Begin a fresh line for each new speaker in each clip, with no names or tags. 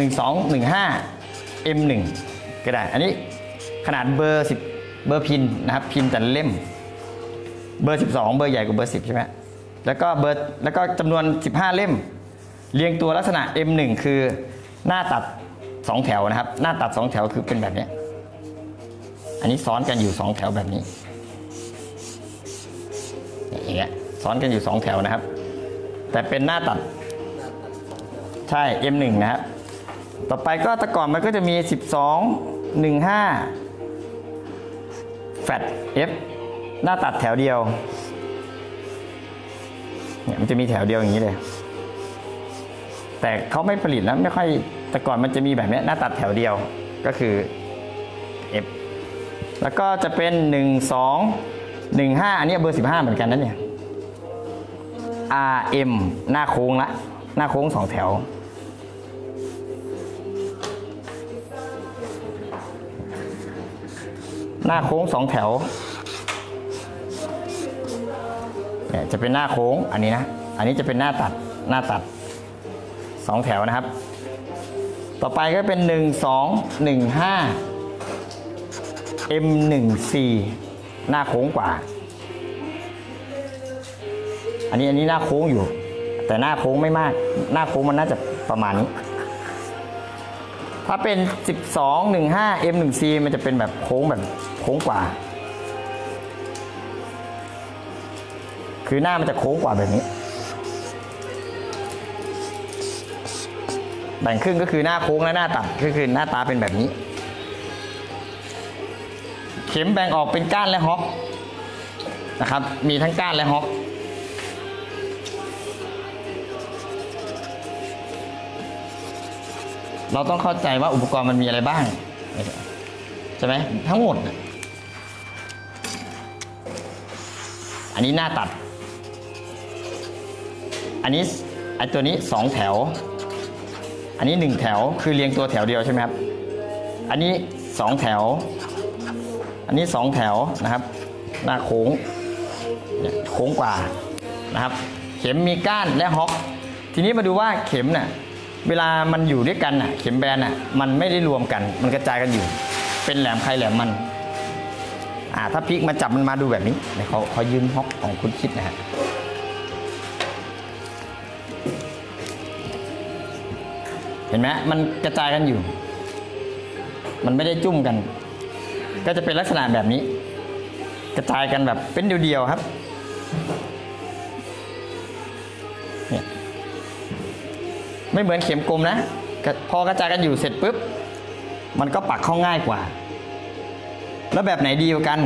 หนึ่งสองหนึ่งห้า M หนึ่งก็ได้ อันนี้ขนาดเบอร์สิบเบอร์พินนะครับ พินแต่เล่ม เบอร์ 12 เบอร์ใหญ่กว่าเบอร์ 10 ใช่ไหมแล้วก็เบอร์แล้วก็จำนวน 15 เล่ม เรียงตัวลักษณะ M1 คือหน้าตัด 2 แถวนะครับ หน้าตัด 2 แถวคือเป็นแบบนี้ อันนี้ซ้อนกันอยู่ 2 แถวแบบนี้อย่างเงี้ยซ้อนกันอยู่ 2 แถวนะครับ แต่เป็นหน้าตัด ใช่ M1 นะครับ ต่อไปก็แต่ก่อนมันก็จะมี 12 15 แฟต F หน้าตัดแถวเดียว เนี่ยมันจะมีแถวเดียวอย่างนี้เลย แต่เขาไม่ผลิตแล้วไม่ค่อย แต่ก่อนมันจะมีแบบนี้หน้าตัดแถวเดียว ก็คือ F แล้วก็จะเป็น 1 2 1 5 อันนี้เบอร์ 15 เหมือนกันนะเนี่ย RM หน้าโค้งละ หน้าโค้งสองแถว หน้าโค้งสองแถวเนี่ยจะเป็นหน้าโค้งอันนี้นะ อันนี้จะเป็นหน้าตัดหน้าตัดสองแถวนะครับ ต่อไปก็เป็นหนึ่งสองหนึ่งห้า M หนึ่งสี่หน้าโค้งกว่า อันนี้อันนี้หน้าโค้งอยู่ แต่หน้าโค้งไม่มาก หน้าโค้งมันน่าจะประมาณนี้ ถ้าเป็น 12 15 M 1 C มันจะเป็นแบบโค้งแบบโค้งกว่า คือหน้ามันจะโค้งกว่าแบบนี้ แบ่งครึ่งก็คือหน้าโค้งและหน้าตัดก็คือหน้าตาเป็นแบบนี้ เข็มแบ่งออกเป็นก้านและฮอกนะครับ มีทั้งก้านและฮอก เราต้องเข้าใจว่าอุปกรณ์มันมีอะไรบ้างใช่ไหมทั้งหมด อันนี้หน้าตัด อันนี้ไอตัวนี้สองแถว อันนี้หนึ่งแถวคือเรียงตัวแถวเดียวใช่ไหมครับ อันนี้สองแถว อันนี้สองแถวนะครับ หน้าโค้งโค้งกว่านะครับ เข็มมีก้านและฮอก ทีนี้มาดูว่าเข็มน่ะ เวลามันอยู่ด้วยกันน่ะ เข็มแบนน่ะ มันไม่ได้รวมกัน มันกระจายกันอยู่ เป็นแหลมใครแหลมมัน อ่า ถ้าพลิกมาจับมันมาดูแบบนี้เดี๋ยวเขาเขายืมฮอกของคุณคิดนะฮะเห็นไหมมันกระจายกันอยู่ มันไม่ได้จุ่มกัน ก็จะเป็นลักษณะแบบนี้ กระจายกันแบบเป็นเดียวๆครับเนี่ย ไม่เหมือนเข็มกลมนะ พอกระจายกันอยู่เสร็จปุ๊บ มันก็ปักเข้าง่ายกว่า แล้วแบบไหนดีกว่ากัน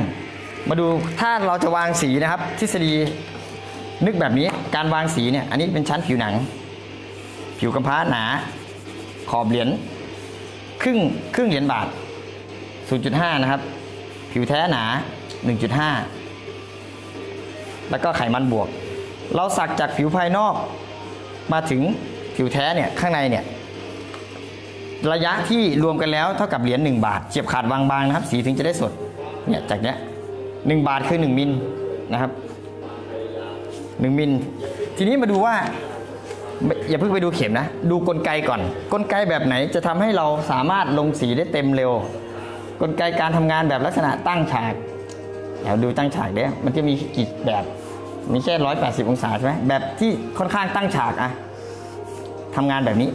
มาดูถ้าเราจะวางสีนะครับ ทฤษฎีนึกแบบนี้การวางสีเนี่ย อันนี้เป็นชั้นผิวหนัง ผิวกำพร้าหนา ขอบเหรียญครึ่งครึ่งเหรียญบาท 0.5 นะครับ ผิวแท้หนา 1.5 แล้วก็ไขมันบวก เราสักจากผิวภายนอกมาถึง ผิวแท้เนี่ยข้างในเนี่ยระยะที่รวมกันแล้วเท่ากับเหรียญ1บาทเฉียบขาดบางๆนะครับ สีถึงจะได้สดเนี่ยจากเนี้ย1บาทคือ 1มิลนะครับ 1มิลทีนี้มาดูว่าอย่าเพิ่งไปดูเข็มนะ ดูกลไกก่อน กลไกแบบไหนจะทำให้เราสามารถลงสีได้เต็มเร็ว กลไกการทำงานแบบลักษณะตั้งฉากเดี๋ยวดูตั้งฉากเด้มันจะมีกี่แบบมีแค่ร้อยแปดสิบองศาใช่ไหมแบบที่ค่อนข้างตั้งฉากอะ ทำงานแบบนี้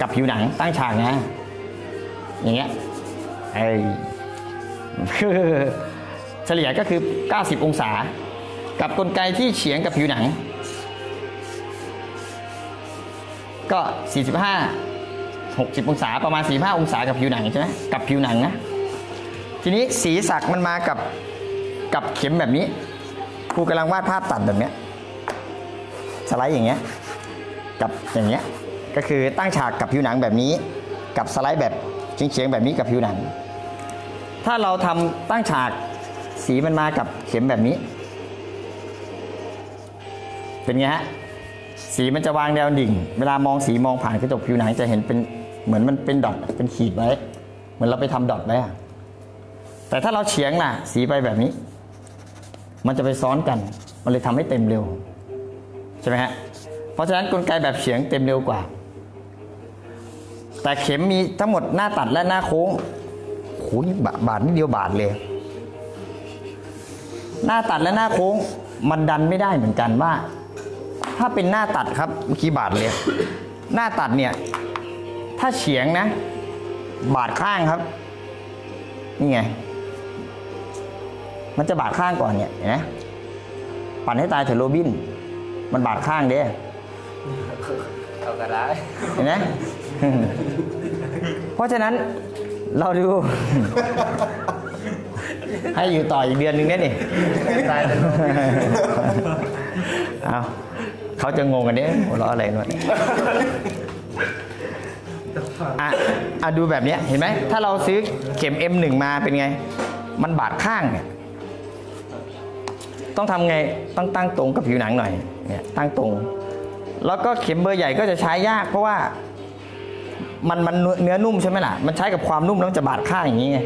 กับผิวหนังตั้งฉากนะ อย่างเงี้ยไอ้คือเฉลี่ยก็คือ 90 องศา กับกลไกที่เฉียงกับผิวหนัง ก็ 45 60 องศาประมาณ 45 องศากับผิวหนังใช่ไหมกับผิวหนังนะทีนี้สีสักมันมากับกับเข็มแบบนี้ครูกำลังวาดภาพตัดแบบเนี้ยสไลด์อย่างเงี้ย กับอย่างเงี้ยก็คือตั้งฉากกับผิวหนังแบบนี้ กับสไลด์แบบเฉียงๆแบบนี้กับผิวหนัง ถ้าเราทำตั้งฉากสีมันมากับเข็มแบบนี้ เป็นไงฮะสีมันจะวางแนวดิ่ง เวลามองสีมองผ่านกระจกผิวหนังจะเห็นเป็นเหมือนมันเป็นดอทเป็นขีดไว้ เหมือนเราไปทำดอทไว้อะแต่ถ้าเราเฉียงน่ะ สีไปแบบนี้ มันจะไปซ้อนกัน มันเลยทำให้เต็มเร็ว ใช่ไหมฮะ เพราะฉะนั้นกลไกแบบเฉียงเต็มเร็วกว่า แต่เข็มมีทั้งหมดหน้าตัดและหน้าโค้งโหนี่บาทนิดเดียวบาทเลย หน้าตัดและหน้าโค้งมันดันไม่ได้เหมือนกันว่า ถ้าเป็นหน้าตัดครับเมื่อกี้บาทเลย หน้าตัดเนี่ย ถ้าเฉียงนะ บาดข้างครับ นี่ไง มันจะบาดข้างก่อนเนี่ยเห็นไหมปั่นให้ตายเถอะโรบิน มันบาดข้างเด้
เอาก็ได้
เห็นไหมเพราะฉะนั้นเราดู ให้อยู่ต่ออีกเดือนหนึ่งเนี่ยนี่
ตายแต่โดน
เอาเขาจะงงกันเนี่ยหัวเราะอะไรกันวะเนี่ยอะอะดูแบบเนี้ยเห็นไหม ถ้าเราซื้อเข็ม M1 มาเป็นไง มันบาดข้างเนี่ยต้องทำไงต้องตั้งตรงกับผิวหนังหน่อยเนี่ยตั้งตรง แล้วก็เข็มเบอร์ใหญ่ก็จะใช้ยากเพราะว่ามันมันเนื้อนุ่มใช่ไหมล่ะ มันใช้กับความนุ่มแล้วมันจะบาดข้างอย่างนี้ไง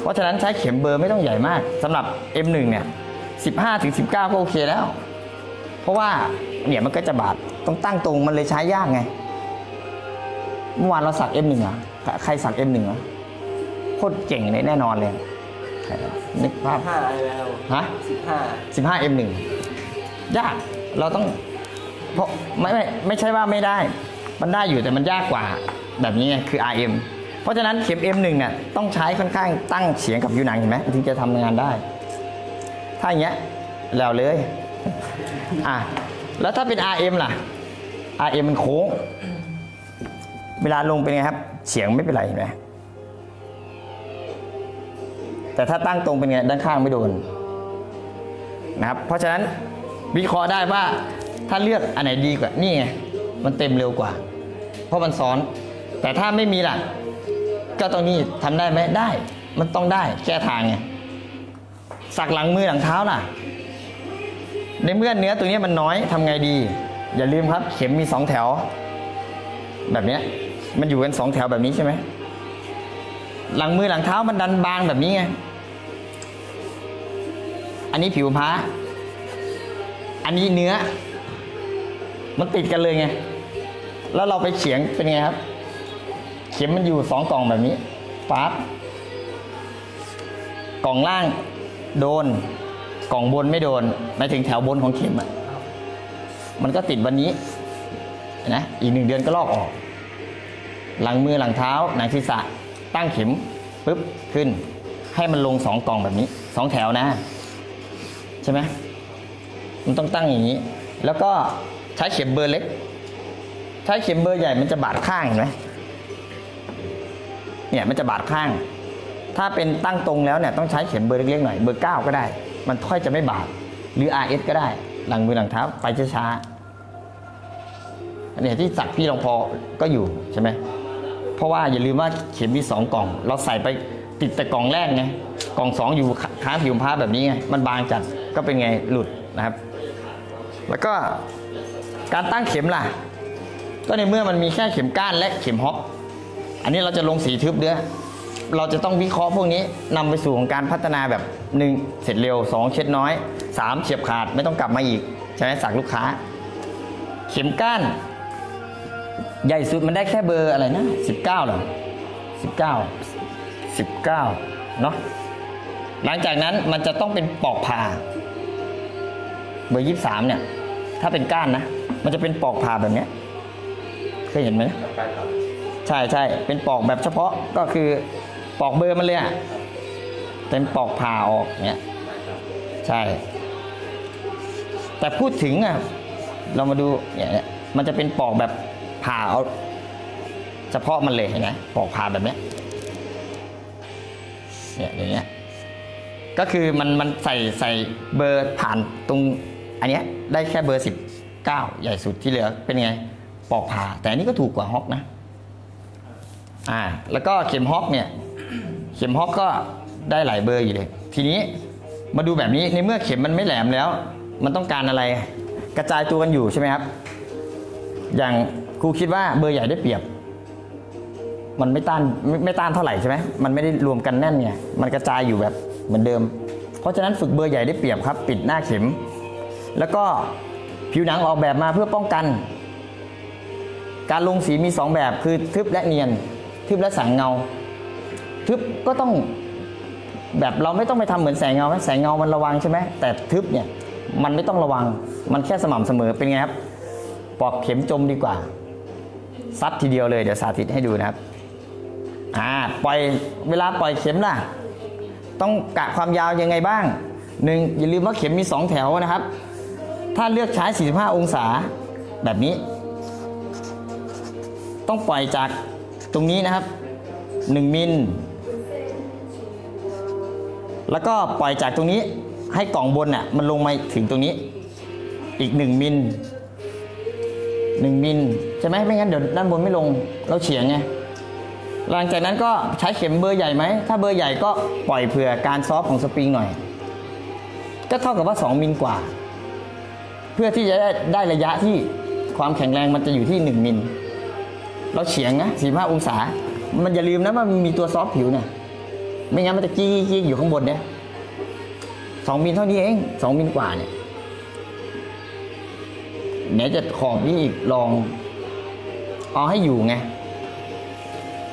เพราะฉะนั้นใช้เข็มเบอร์ไม่ต้องใหญ่มากสำหรับ M1 เนี่ย 15ถึง19 ก็โอเคแล้ว เพราะว่าเนี่ยมันก็จะบาดต้องตั้งตรงมันเลยใช้ยากไง เมื่อวานเราสัก M1 อะ ใครสัก M1 อะโคตรเจ๋งเลยแน่นอนเลยใครวะนึกภาพ
ห้าแล้ว
ฮะ
สิบห้า
15 M1 ยากเราต้อง เพราะไม่ไม่ไม่ใช่ว่าไม่ได้ มันได้อยู่แต่มันยากกว่าแบบนี้ไงคือ RM เพราะฉะนั้นเข็ม M1 เนี่ยต้องใช้ค่อนข้างตั้งเฉียงกับผิวหนังเห็นไหมถึงจะทำงานได้ ถ้าอย่างเงี้ยแล้วเลยอะแล้วถ้าเป็น RM ล่ะ RM มันโค้ง เวลาลงเป็นไงครับเฉียงไม่เป็นไรเห็นไหมแต่ถ้าตั้งตรงเป็นไงด้านข้างไม่โดนนะครับเพราะฉะนั้นวิเคราะห์ได้ว่า ถ้าเลือกอันไหนดีกว่านี่ไงมันเต็มเร็วกว่า เพราะมันซ้อน แต่ถ้าไม่มีล่ะ ก็ตรงนี้ทำได้ไหมได้ มันต้องได้แก้ทางไงสักหลังมือหลังเท้าล่ะ ในเมื่อเนื้อตัวนี้มันน้อยทำไงดี อย่าลืมครับ เข็มมีสองแถว แบบนี้มันอยู่กันสองแถวแบบนี้ใช่ไหมหลังมือหลังเท้ามันดันบางแบบนี้ไงอันนี้ผิวพ้าอันนี้เนื้อ มันติดกันเลยไง แล้วเราไปเฉียงเป็นไงครับ เข็มมันอยู่สองกล่องแบบนี้ปั๊บกล่องล่างโดน กล่องบนไม่โดนหมายถึงแถวบนของเข็มอะมันก็ติดวันนี้นะ อีกหนึ่งเดือนก็ลอกออก หลังมือหลังเท้าหนังศีรษะ ตั้งเข็มปุ๊บขึ้น ให้มันลงสองกล่องแบบนี้สองแถวนะ ใช่ไหมมันต้องตั้งอย่างนี้ แล้วก็ ใช้เข็มเบอร์เล็ก ใช้เข็มเบอร์ใหญ่มันจะบาดข้างเห็นไหมเนี่ยมันจะบาดข้าง ถ้าเป็นตั้งตรงแล้วเนี่ยต้องใช้เข็มเบอร์เล็กๆหน่อยเบอร์เก้าก็ได้ มันค่อยจะไม่บาดหรือ RS ก็ได้ หลังมือหลังเท้าไปช้าๆอันนี้ที่สักพี่รองพอก็อยู่ใช่ไหมเพราะว่าอย่าลืมว่าเข็มมีสองกล่อง เราใส่ไปติดแต่กล่องแรกไงกล่องสองอยู่ค้างผิวผ้าแบบนี้ไงมันบางจัดก็เป็นไงหลุดนะครับ แล้วก็ การตั้งเข็มล่ะ ก็ในเมื่อมันมีแค่เข็มก้านและเข็มฮอปอันนี้เราจะลงสีทึบเด้อเราจะต้องวิเคราะห์พวกนี้นำไปสู่ของการพัฒนาแบบหนึ่งเสร็จเร็วสองเช็ดน้อยสามเฉียบขาดไม่ต้องกลับมาอีก ใช่ไหมสักลูกค้า เข็มก้าน ใหญ่สุดมันได้แค่เบอร์อะไรนะสิบเก้าหรอสิบเก้าสิบเก้าเนาะหลังจากนั้นมันจะต้องเป็นปอกผ่า เบอร์ยี่สามเนี่ย ถ้าเป็นก้านนะ มันจะเป็นปอกผ่าแบบเนี้ยเคยเห็นไหมใช่ใช่เป็นปอกแบบเฉพาะก็คือปอกเบอร์มันเลยอะเป็นปอกผ่าออกเนี้ยใช่ แต่พูดถึงอะเรามาดูเนี่ยเนี่ยมันจะเป็นปอกแบบผ่าเอาเฉพาะมันเลยเห็นไหมปอกผ่าแบบเนี้ยเนี่ยอย่างเงี้ยก็คือมันมันใส่ใส่เบอร์ผ่านตรงอันเนี้ยได้แค่เบอร์สิบ เก้าใหญ่สุดที่เหลือเป็นไงปอกผ่า แต่อันนี้ก็ถูกกว่าฮอกนะอ่าแล้วก็เข็มฮอกเนี่ย เข็มฮอกก็ได้หลายเบอร์อยู่เลย ทีนี้มาดูแบบนี้ในเมื่อเข็มมันไม่แหลมแล้ว มันต้องการอะไรกระจายตัวกันอยู่ใช่ไหมครับ อย่างครูคิดว่าเบอร์ใหญ่ได้เปรียบ มันไม่ต้านไม่ไม่ต้านเท่าไหร่ใช่ไหมมันไม่ได้รวมกันแน่นไงมันกระจายอยู่แบบเหมือนเดิม เพราะฉะนั้นฝึกเบอร์ใหญ่ได้เปรียบครับ ปิดหน้าเข็ม แล้วก็ ผิวหนังออกแบบมาเพื่อป้องกัน การลงสีมีสองแบบคือทึบและเนียน ทึบและแสงเงา ทึบก็ต้องแบบเราไม่ต้องไปทำเหมือนแสงเงานแสงเงามันระวังใช่ไหมแต่ทึบเนี่ยมันไม่ต้องระวังมันแค่สม่ำเสมอเป็นไงครับปอกเข็มจมดีกว่าซัดทีเดียวเลยเดี๋ยวสาธิตให้ดูนะครับอ่าปล่อยเวลาปล่อยเข็มล่ะ ต้องกะความยาวยังไงบ้างหนึ่งอย่าลืมว่าเข็มมี 2 แถวนะครับ ถ้าเลือกใช้ 45 องศาแบบนี้ ต้องปล่อยจากตรงนี้นะครับ 1 มิล แล้วก็ปล่อยจากตรงนี้ให้กล่องบนน่ะมันลงมาถึงตรงนี้ อีก 1 มิล 1 มิล ใช่ไหมไม่งั้นเดี๋ยวด้านบนไม่ลงเราเฉียงไงหลังจากนั้นก็ใช้เข็มเบอร์ใหญ่ไหม ถ้าเบอร์ใหญ่ก็ปล่อยเผื่อการซอฟของสปริงหน่อย ก็เท่ากับว่า 2 มิลกว่า เพื่อที่จะได้ได้ระยะที่ความแข็งแรงมันจะอยู่ที่ 1 มิลเราเฉียงนะ45 องศา มันอย่าลืมนะว่ามันมีตัวซอฟต์ผิวเนี่ยไม่งั้นมันจะกี้กี้อยู่ข้างบนเนี่ยสองมิลเท่านี้เองสองมิลกว่าเนี่ยเดี๋ยจะขอบนี่อีกลองเอาให้อยู่ไง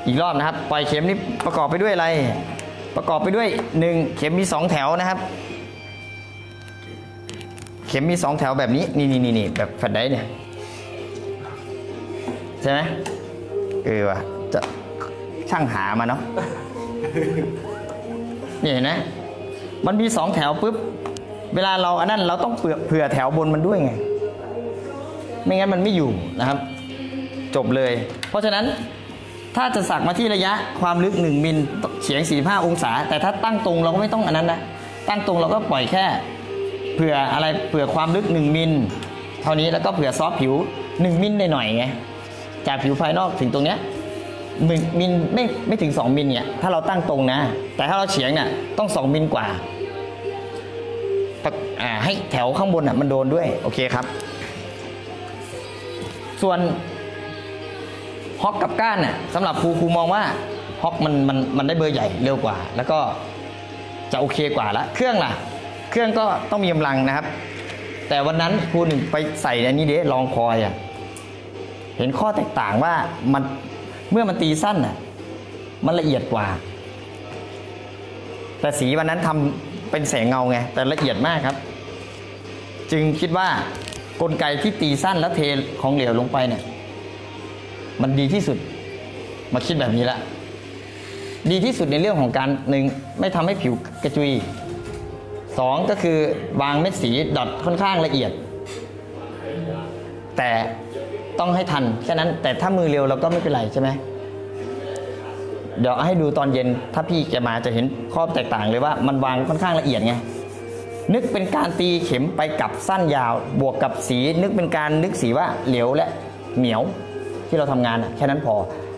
อีกรอบนะครับ ปล่อยเข็มนี่ประกอบไปด้วยอะไร ประกอบไปด้วยหนึ่งเข็มมีสองแถวนะครับ เข็มมีสองแถวแบบนี้ นี่นี่นี่แบบแฟลไดรฟ์เนี่ย ใช่ไหมเออว่ะจะช่างหามาเนาะนี่เห็นไหมมันมีสองแถวปุ๊บ เวลาเราอันนั้นเราต้องเผื่อเผื่อแถวบนมันด้วยไง ไม่งั้นมันไม่อยู่นะครับ จบเลย เพราะฉะนั้นถ้าจะสักมาที่ระยะความลึก 1 มิลเฉียง 45 องศา แต่ถ้าตั้งตรงเราก็ไม่ต้องอันนั้นนะ ตั้งตรงเราก็ปล่อยแค่ เผื่ออะไรเผื่อความลึก 1 มิลเท่านี้แล้วก็เผื่อซอฟผิว 1 มิลหน่อยๆไงจากผิวภายนอกถึงตรงเนี้ยหนึ่งมิลไม่ไม่ถึง 2 มิลเนี่ยถ้าเราตั้งตรงนะ แต่ถ้าเราเฉียงเนี่ยต้อง 2 มิลกว่าปะอ่าให้แถวข้างบนอะมันโดนด้วย โอเคครับ ส่วนฮอกกับก้านน่ะสำหรับครูครูมองว่าฮอกมันมันมันได้เบอร์ใหญ่เร็วกว่า แล้วก็จะโอเคกว่าละเครื่องล่ะ เครื่องก็ต้องมีกำลังนะครับ แต่วันนั้นครูหนึ่งไปใส่อันนี้เด้ลองคอยอะเห็นข้อแตกต่างว่ามันเมื่อมันตีสั้นน่ะมันละเอียดกว่า แต่สีวันนั้นทำเป็นแสงเงาไงแต่ละเอียดมากครับ จึงคิดว่ากลไกที่ตีสั้นแล้วเทของเหลวลงไปเนี่ยมันดีที่สุดมาคิดแบบนี้ละดีที่สุดในเรื่องของการหนึ่งไม่ทำให้ผิวกระจุย สองก็คือวางเม็ดสีดอทค่อนข้างละเอียด แต่ต้องให้ทันแค่นั้นแต่ถ้ามือเร็วเราก็ไม่เป็นไรใช่ไหมเดี๋ยวให้ดูตอนเย็นถ้าพี่แกมาจะเห็นข้อแตกต่างเลยว่ามันวางค่อนข้างละเอียดไงนึกเป็นการตีเข็มไปกับสั้นยาว บวกกับสีนึกเป็นการนึกสีว่าเหลวและเหนียวที่เราทำงานอะแค่นั้นพอ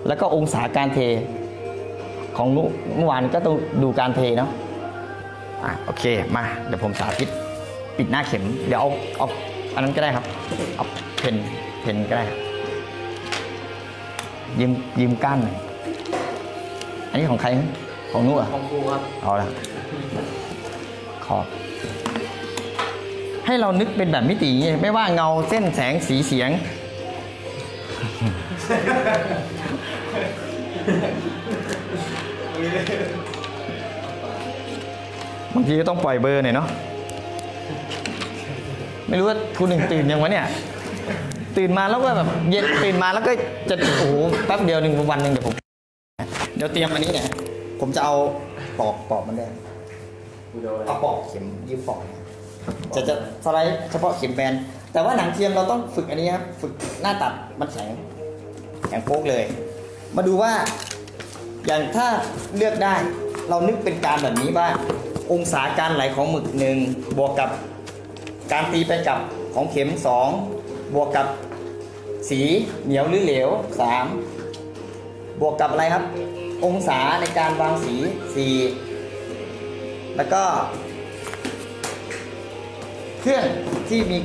แล้วก็องศาการเทของเมื่อวานก็ต้องดูการเทเนาะ อะโอเคมาเดี๋ยวผมสาธิตปิดหน้าเข็ม เดี๋ยวเอาเอาอันนั้นก็ได้ครับเอาเพนเพนก็ได้ครับยืมยืมก้านหน่อยอันนี้ของใครนะของนุอะ
ของครูครับ
เอาละขอบให้เรานึกเป็นแบบมิติอย่างงี้ไม่ว่าเงาเส้นแสงสีเสียง บางทีก็ต้องปล่อยเบอร์หน่อยเนาะไม่รู้ว่าคุณหนึ่งตื่นยังวะเนี่ย ตื่นมาแล้วก็แบบเย็นตื่นมาแล้วก็จะโอ้โหแป๊บเดียวหนึ่งวันหนึ่งเดี๋ยวผมเดี๋ยวเตรียมอันนี้เนี่ย ผมจะเอาปอกปอกมันได้เอาปอกเข็มยืมปอกจะจะสไลด์เฉพาะเข็มแบนแต่ว่าหนังเทียมเราต้องฝึกอันนี้ครับฝึกหน้าตัดมันแข็งแข็งโป๊กเลย มาดูว่า อย่างถ้าเลือกได้ เรานึกเป็นการแบบนี้ว่า องศาการไหลของหมึกหนึ่งบวกกับการตีไปกับของเข็มสองบวกกับสีเหนียวหรือเหลวสามบวกกับอะไรครับ องศาในการวางสีสี่แล้วก็ เครื่องที่มี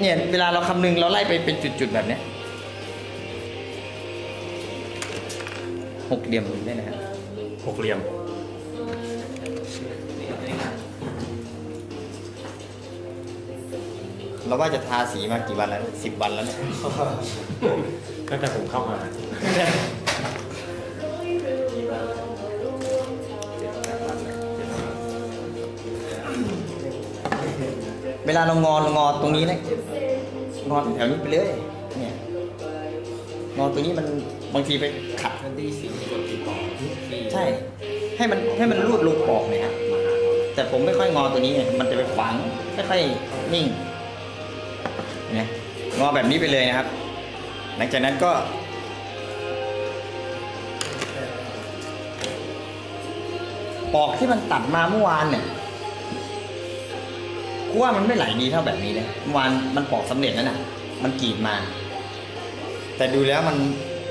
เนี่ยเวลาเราคำนึงเราไล่ไปเป็นจุดๆแบบนี้หกเหลี่ยมได้นะครับ
หกเหลี่ยม
เราว่าจะทาสีมากี่วันแล้วสิบวันแล้วเนี่ย
ตั้งแต่ผมเข้ามา
เวลาเรางอเรางอตรงนี้นะงอแถวนี้ไปเลยเนี่ยงอตรงนี้มันบางทีไปขัด
มันดีสีกดติดต่อที่
ใช่ ให้มันให้มันรูดลงปอกเนี่ยครับแต่ผมไม่ค่อยงอตัวนี้ไงมันจะไปขวางไม่ค่อยนิ่งเห็ นไหมงอแบบนี้ไปเลยนะครับ หลังจากนั้นก็ ปอกที่มันตัดมาเมื่อวานเนี่ยกูว่ามันไม่ไหลดีเท่าแบบนี้เลยเมื่อวานมันปอกสำเร็จแล้วน่ะมันกรีดมา แต่ดูแล้วมัน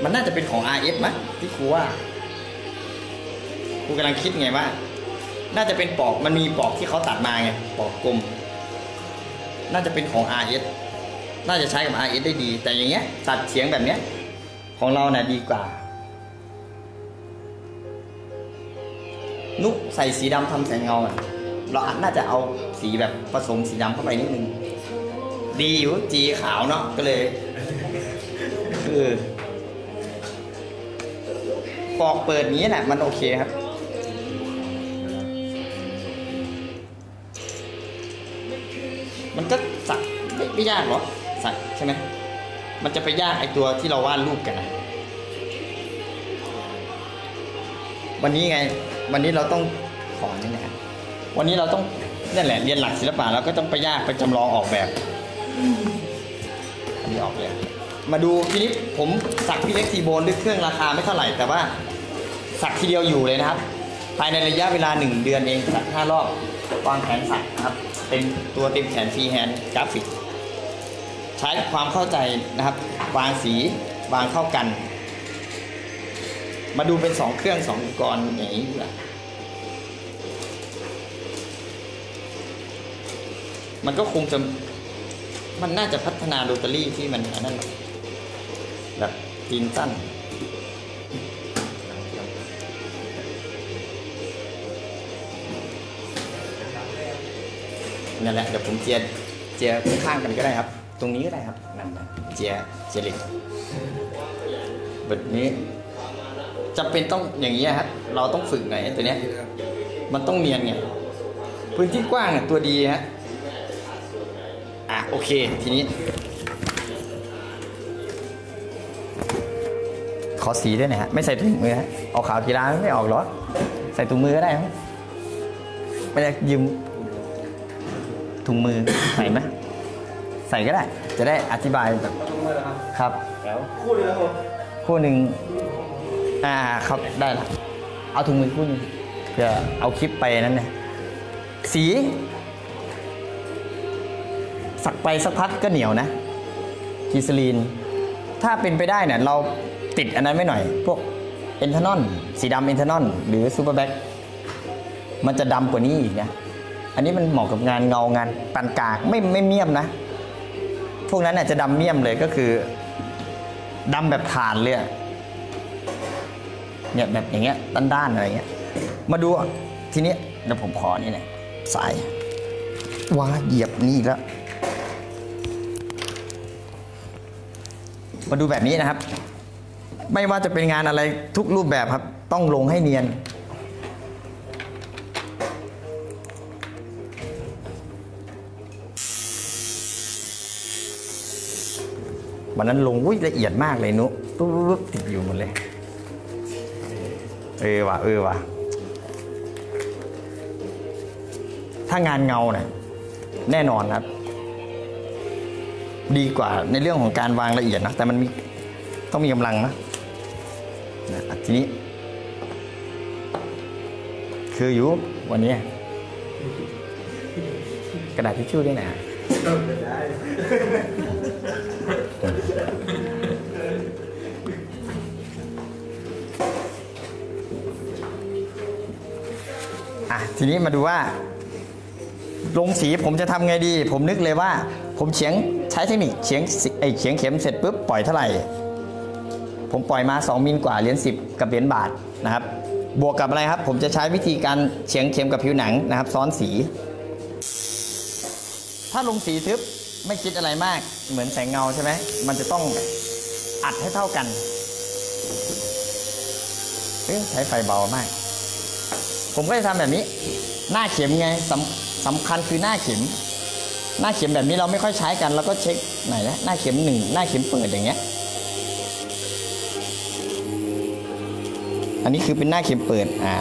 มันน่าจะเป็นของ RF มั้ยที่ครูว่ากูกำลังคิดไงว่า น่าจะเป็นปอกมันมีปอกที่เขาตัดมาไงปอกกลม น่าจะเป็นของ RS น่าจะใช้กับ RS ได้ดี แต่อย่างเงี้ยตัดเฉียงแบบเนี้ยของเราน่ะดีกว่า นุกใส่สีดำทำแสงเงาอะเราอาจน่าจะเอาสีแบบผสมสีดำเข้าไปนิดนึง ดีอยู่จีขาวเนาะก็เลยคือปอกเปิดนี้แหละมันโอเคครับมันก็สักไม่ไม่ยากหรอ สักใช่ไหมมันจะไปยากไอตัวที่เราวาดรูปกันนะวันนี้ไง วันนี้เราต้องขอนี่นะครับวันนี้เราต้องนั่นแหละเรียนหลักศิลปะเราก็ต้องไปยากไปจำลองออกแบบอันนี้ออกเลยมาดูทีนี้ผมสักพี่เล็กทีโบนด้วยเครื่องราคาไม่เท่าไหร่แต่ว่า สักทีเดียวอยู่เลยนะครับ ภายในระยะเวลา 1 เดือนเองสักห้ารอบวางแผนสักนะครับเต็มตัวเต็มแขนฟรีแฮนด์กราฟิก ใช้ความเข้าใจนะครับ วางสีวางเข้ากัน มาดูเป็น 2 เครื่อง2อุปกรณ์อย่างนี้ดีกว่ามันก็คงจะมันน่าจะพัฒนาโรตารี่ที่มันนั่นแบบตีนสั้นนั่นแหละเดี๋ยวผมเจียเจียข้างกันก็ได้ครับ ตรงนี้ก็ได้ครับนั่นนะเจียเจียเหล็กแบบนี้จำเป็นต้องอย่างนี้ยครับ เราต้องฝึกหน่อยไอ้ตัวเนี้ยมันต้องเนียนไงพื้นที่กว้างเนี่ยตัวดีฮะอะโอเคทีนี้ ขอสีด้วยหนะฮะไม่ใส่ถุงมือฮะเอาขาวกีฬาไม่ออกหรอใส่ถุงมือก็ได้ครับไม่ได้ยืมถุงมือใส่ไหม ใส่ก็ได้ จะได้อธิบายแบบ
ทุกมือครับ
ครับ
แล้วคู่เดียวครับ
คู่หนึ่งอ่าครับได้ละเอาถุงมือคู่หนึงเพื่อเอาคลิปไปนั้นเนี่ยสี สักไปสักพักก็เหนียวนะกีซาลีน ถ้าเป็นไปได้เนี่ยเราติดอันนั้นไว้หน่อย พวกเอนทานอลสีดำเอนทานอลหรือซูเปอร์แบ็คมันจะดำกว่านี้อีกนะ อันนี้มันเหมาะกับงานเงางานปานกลางไม่ไม่เมี่ยมนะ พวกนั้นน่ะจะดำเมี่ยมเลยก็คือดำแบบฐานเลยอเนี่ยแบบอย่างเงี้ยด้านๆอะไรเงี้ย มาดูทีนี้เดี๋ยวผมขอนี่หน่อยสายว้าเหยียบนี่แล้ว มาดูแบบนี้นะครับ ไม่ว่าจะเป็นงานอะไรทุกรูปแบบครับ ต้องลงให้เนียน วันนั้นลงอุ้ยละเอียดมากเลยนุปุ๊บปุ๊บติดอยู่หมดเลย เออว่ะเออว่ะถ้างานเงาเนี่ยแน่นอนครับ ดีกว่าในเรื่องของการวางละเอียดนะ แต่มันมีต้องมีกำลังนะนะทีนี้ คืออยู่วันนี้ กระดาษทิชชู่ด้วยนะ ทีนี้มาดูว่า ลงสีผมจะทำไงดี ผมนึกเลยว่า ผมเฉียงใช้เทคนิคเฉียงไอเฉียงเข็มเสร็จปุ๊บปล่อยเท่าไหร่ ผมปล่อยมา 2มิลกว่าเหรียญ10 กับเหรียญบาทนะครับ บวกกับอะไรครับ ผมจะใช้วิธีการเฉียงเข็มกับผิวหนังนะครับ ซ้อนสี ถ้าลงสีทึบไม่คิดอะไรมากเหมือนแสงเงาใช่ไหมมันจะต้องอัดให้เท่ากันเอ้ยใช้ไฟเบามาก ผมก็จะทำแบบนี้ หน้าเข็มไงสำสำคัญคือหน้าเข็ม หน้าเข็มแบบนี้เราไม่ค่อยใช้กัน แล้วก็เช็คไหนนะหน้าเข็มหนึ่งหน้าเข็มเปิดอย่างเงี้ย อันนี้คือเป็นหน้าเข็มเปิดอ่า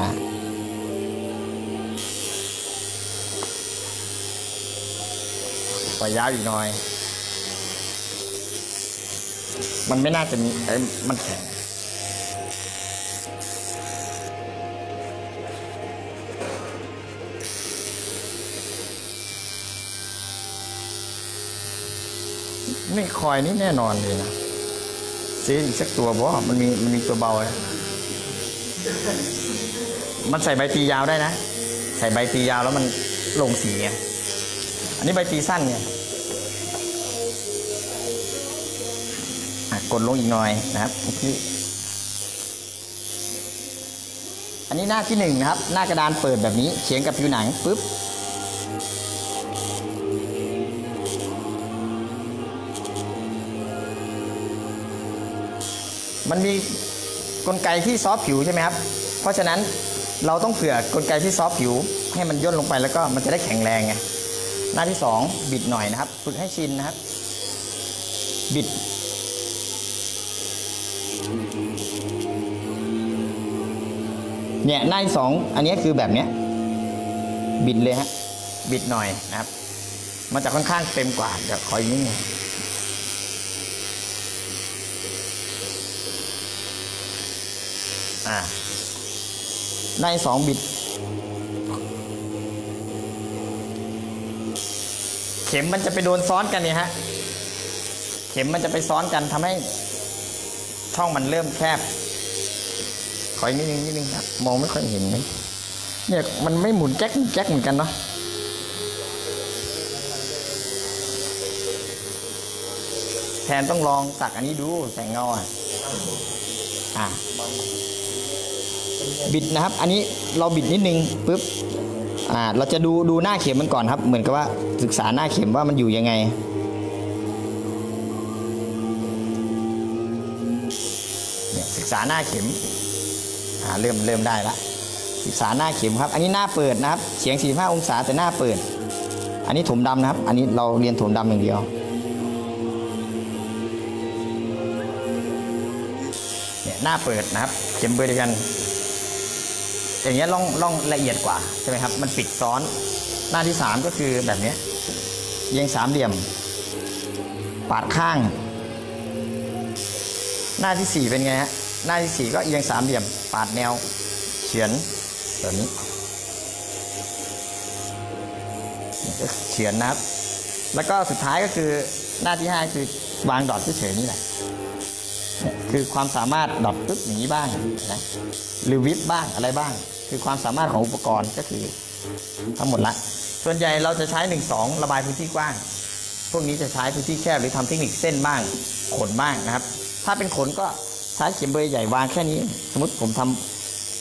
ปล่อยยาวอีกหน่อย มันไม่น่าจะมีเอ้ยมันแข็ง ไม่คอยนี่แน่นอนเลยนะซื้ออีกสักตัวบ่มันมีมันมีตัวเบาเลยมันใส่ใบตียาวได้นะ ใส่ใบตียาวแล้วมันลงสีไงอันนี้ใบตีสั้นไงกดลงอีกหน่อยนะครับเมื่อันนี้หน้าที่หนึ่งนะครับ หน้ากระดานเปิดแบบนี้เฉียงกับผิวหนังปุ๊บ มันมีกลไกที่ซอฟผิวใช่ไหมครับ เพราะฉะนั้นเราต้องเผื่อกลไกที่ซอฟผิว ให้มันย่นลงไปแล้วก็มันจะได้แข็งแรงไงหน้าที่สองบิดหน่อยนะครับ ฝึกให้ชินนะครับ บิด เนี่ยหน้าที่สองอันนี้คือแบบเนี้ยบิดเลยฮะบิดหน่อยนะครับ มันจะค่อนข้างเต็มกว่าเดี๋ยวขออีกนิดนึง อ่าในสองบิตเข็มมันจะไปโดนซ้อนกันเนี่ยฮะ เข็มมันจะไปซ้อนกันทำให้ช่องมันเริ่มแคบ ขออีกนิดนึงนิดนึงครับมองไม่ค่อยเห็นเลยเนี่ยมันไม่หมุนแก๊กแก๊กเหมือนกันเนาะแทนต้องลองตักอันนี้ดูแสงเงาอะอ่า บิดนะครับ อันนี้เราบิดนิดนึงปุ๊บอ่าเราจะดูดูหน้าเข็มมันก่อนครับ เหมือนกับว่าศึกษาหน้าเข็มว่ามันอยู่ยังไง เนี่ยศึกษาหน้าเข็มอ่าเริ่มเริ่มได้ละศึกษาหน้าเข็มครับ อันนี้หน้าเปิดนะครับเฉียง 45 องศาแต่หน้าเปิด อันนี้ถมดำนะครับ อันนี้เราเรียนถมดำอย่างเดียวเนี่ยหน้าเปิดนะครับ เข็มเบอร์เดียวกัน อย่างเงี้ยล่องล่องละเอียดกว่าใช่ไหมครับ มันปิดซ้อนหน้าที่สามก็คือแบบเนี้ยเอียงสามเหลี่ยม ปาดข้าง หน้าที่สี่เป็นไงฮะหน้าที่สี่ก็เอียงสามเหลี่ยม ปาดแนวเฉือนแบบนี้เนี่ยก็เฉือนนะครับ แล้วก็สุดท้ายก็คือหน้าที่ห้าคือวางดอทเฉยๆนี่แหละคือความสามารถดอทปึ๊บอย่างนี้บ้างนะหรือวิบบ้างอะไรบ้าง คือความสามารถของอุปกรณ์ก็คือทั้งหมดละ ส่วนใหญ่เราจะใช้ 1 2 ระบายพื้นที่กว้าง พวกนี้จะใช้พื้นที่แคบหรือทำเทคนิคเส้นบ้างขนบ้างนะครับ ถ้าเป็นขนก็ใช้เข็มเบอร์ใหญ่วางแค่นี้ สมมติผมท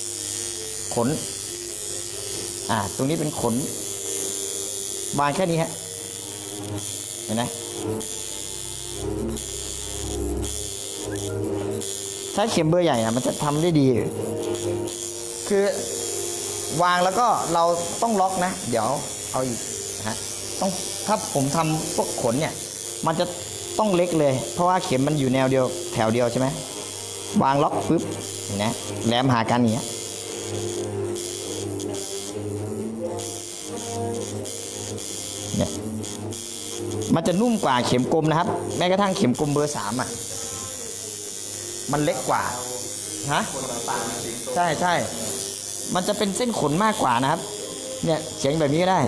ำขน อ่า ตรงนี้เป็นขน วางแค่นี้ฮะ เห็นไหมถ้าเข็มเบอร์ใหญ่อะมันจะทำได้ดี คือ วางแล้วก็เราต้องล็อกนะ เดี๋ยวเอาอีกนะฮะต้องถ้าผมทำพวกขนเนี่ย มันจะต้องเล็กเลย เพราะว่าเข็มมันอยู่แนวเดียวแถวเดียวใช่ไหมวางล็อกปุ๊บเนไหมแหลมหากันอย่างเงี้ยเนี่ยมันจะนุ่มกว่าเข็มกลมนะครับ แม้กระทั่งเข็มกลมเบอร์สามอะ มันเล็กกว่าฮะใช่ใช่ มันจะเป็นเส้นขนมากกว่านะครับ เนี่ยเขียงแบบนี้ก็ได้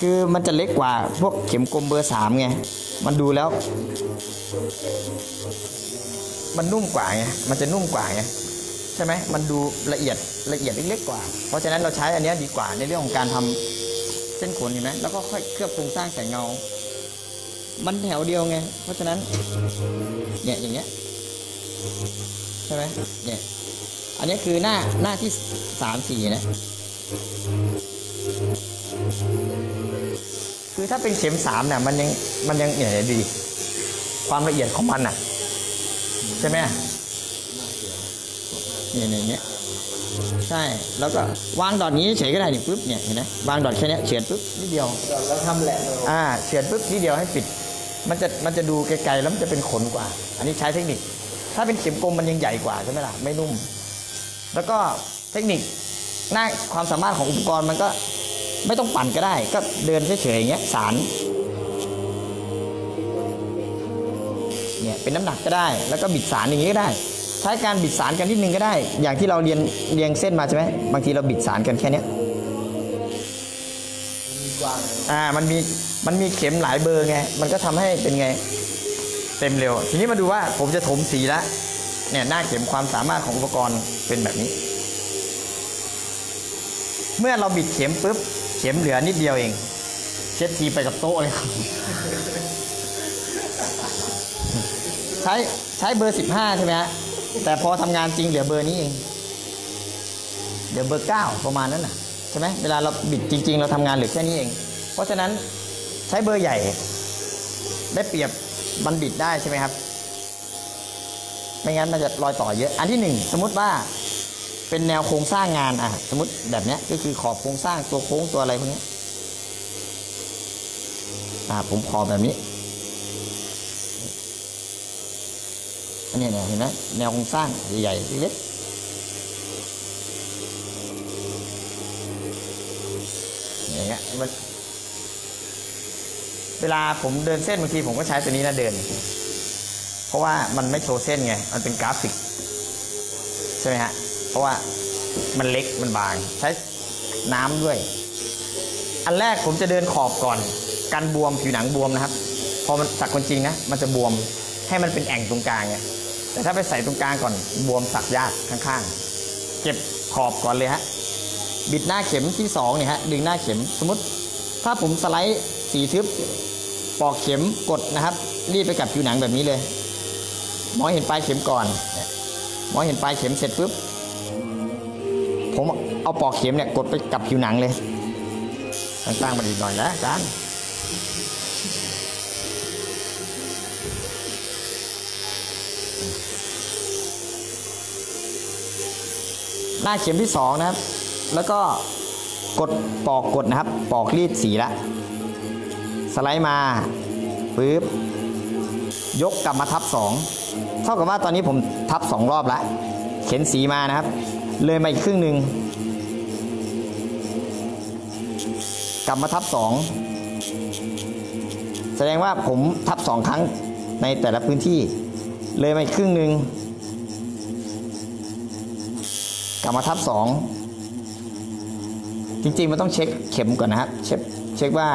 คือมันจะเล็กกว่าพวกเข็มกลมเบอร์สามไง มันดูแล้ว มันนุ่มกว่าไง มันจะนุ่มกว่าไงใช่ไหมมันดูละเอียดละเอียดเล็กๆกว่า เพราะฉะนั้นเราใช้อันนี้ดีกว่าในเรื่องของการทำเส้นขนเห็นไหมแล้วก็ค่อยเคลือบโครงสร้างแต่งเงา มันแถวเดียวไง เพราะฉะนั้น เนี่ยอย่างเงี้ยใช่ไหมเนี่ย อันนี้คือหน้าหน้าที่สามสี่นะ คือถ้าเป็นเข็มสามเนี่ยมันยังมันยังเนี่ยดีความละเอียดของมันน่ะ ใช่ไหมเนี่ยเนี่ยเนี่ยใช่ แล้วก็วางดอทนี้เฉยก็ได้นี่ปุ๊บเนี่ยเห็นไหมวางดอทแค่เนี้ยเฉือนปุ๊บนิดเดียว
แล้วทำแหละเลย
อ่าเฉือนปุ๊บนิดเดียวให้ปิด มันจะมันจะดูไกลๆแล้วมันจะเป็นขนกว่า อันนี้ใช้เทคนิค ถ้าเป็นเข็มกลมมันยังใหญ่กว่าใช่ไหมล่ะไม่นุ่ม แล้วก็เทคนิคหน้าความสามารถของอุปกรณ์มันก็ไม่ต้องปั่นก็ได้ ก็เดินเฉยๆอย่างเงี้ยสารเนี่ยเป็นน้ำหนักก็ได้ แล้วก็บิดสารอย่างงี้ก็ได้ ใช้การบิดสารกันนิดนึงก็ได้ อย่างที่เราเรียนเรียงเส้นมาใช่ไหมบางทีเราบิดสารกันแค่เนี้ย
มีกว้าง
อ่ามันมีมันมีเข็มหลายเบอร์ไง มันก็ทำให้เป็นไง เต็มเร็ว ทีนี้มาดูว่าผมจะถมสีละ เนี่ยหน้าเข็มความสามารถของอุปกรณ์เป็นแบบนี้ เมื่อเราบิดเข็มปุ๊บ เข็มเหลือนิดเดียวเอง เช็ดทีไปกับโต๊ะเลยครับใช้ใช้เบอร์ 15 ใช่ไหมฮะแต่พอทำงานจริงเหลือเบอร์นี้เองเดี๋ยวเบอร์ 9 ประมาณนั้นน่ะใช่ไหมเวลาเราบิดจริง ๆ เราทำงานเหลือแค่นี้เอง เพราะฉะนั้นใช้เบอร์ใหญ่ ได้เปรียบมันบิดได้ใช่ไหมครับ ไม่งั้นมันจะรอยต่อเยอะ อันที่หนึ่งสมมติว่าเป็นแนวโครงสร้างงานอะ สมมติแบบนี้ก็คือขอบโครงสร้างตัวโค้งตัวอะไรพวกนี้อ่าผมขอแบบนี้อันนี้เนี่ยเห็นไหมแนวโครงสร้างใหญ่ๆเล็กอย่างเงี้ยมันเวลาผมเดินเส้นบางทีผมก็ใช้ตัวนี้นะเดิน เพราะว่ามันไม่โชว์เส้นไง มันเป็นกราฟิก ใช่ไหมฮะ เพราะว่ามันเล็กมันบาง ใช้น้ำด้วย อันแรกผมจะเดินขอบก่อน กันบวมผิวหนังบวมนะครับ พอมันสักคนจริงนะ มันจะบวมให้มันเป็นแอ่งตรงกลางไง แต่ถ้าไปใส่ตรงกลางก่อนบวมสักยากข้างๆ เก็บขอบก่อนเลยฮะ บิดหน้าเข็มที่สองเนี่ยฮะ ดึงหน้าเข็ม สมมติ ถ้าผมสไลด์สีทึบปอกเข็มกดนะครับ รีบไปกับผิวหนังแบบนี้เลย หมอเห็นปลายเข็มก่อน หมอเห็นปลายเข็มเสร็จปุ๊บ ผมเอาปอกเข็มเนี่ยกดไปกับผิวหนังเลยตั้งๆมันอีกหน่อยนะอาจารย์หน้าเข็มที่สองนะครับ แล้วก็กดปอกกดนะครับ ปอกรีดสีละ สไลด์มาปึ๊บ ยกกลับมาทับสอง ท่ากับว่าตอนนี้ผมทับสองรอบแล้วเข็นสีมานะครับ เลยมาอีกครึ่งหนึ่งกลับมาทับสองแสดงว่าผมทับสองครั้งในแต่ละพื้นที่ เลยมาอีกครึ่งหนึ่งกลับมาทับสองจริงๆมันต้องเช็คเข็มก่อนนะครับ เช็คเช็คว่า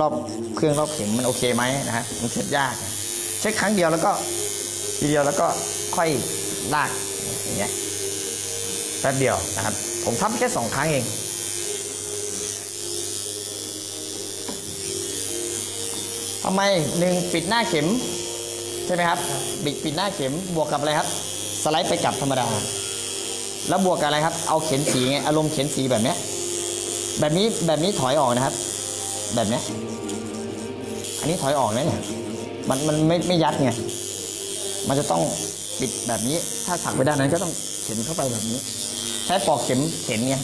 รอบเครื่องรอบเข็มมันโอเคไหมนะฮะมันเช็คยาก เช็คครั้งเดียวแล้วก็ ทีเดียวแล้วก็ค่อยลากอย่างเงี้ยแป๊บเดียวนะครับ ผมทำแค่สองครั้งเองทำไมหนึ่งปิดหน้าเข็ม ใช่ไหมครับบิดปิดหน้าเข็มบวกกับอะไรครับ สไลด์ไปกลับธรรมดา แล้วบวกกับอะไรครับ เอาเข็นสีไงอารมณ์เข็นสีแบบเนี้ยแบบนี้แบบนี้ถอยออกนะครับ แบบเนี้ยอันนี้ถอยออกนะเนี่ยมันมันไม่ไม่ยัดไง มันจะต้องปิดแบบนี้ ถ้าถักไปด้านนั้นก็ต้องเข็นเข้าไปแบบนี้ ใช้ปอกเข็มเข็นไง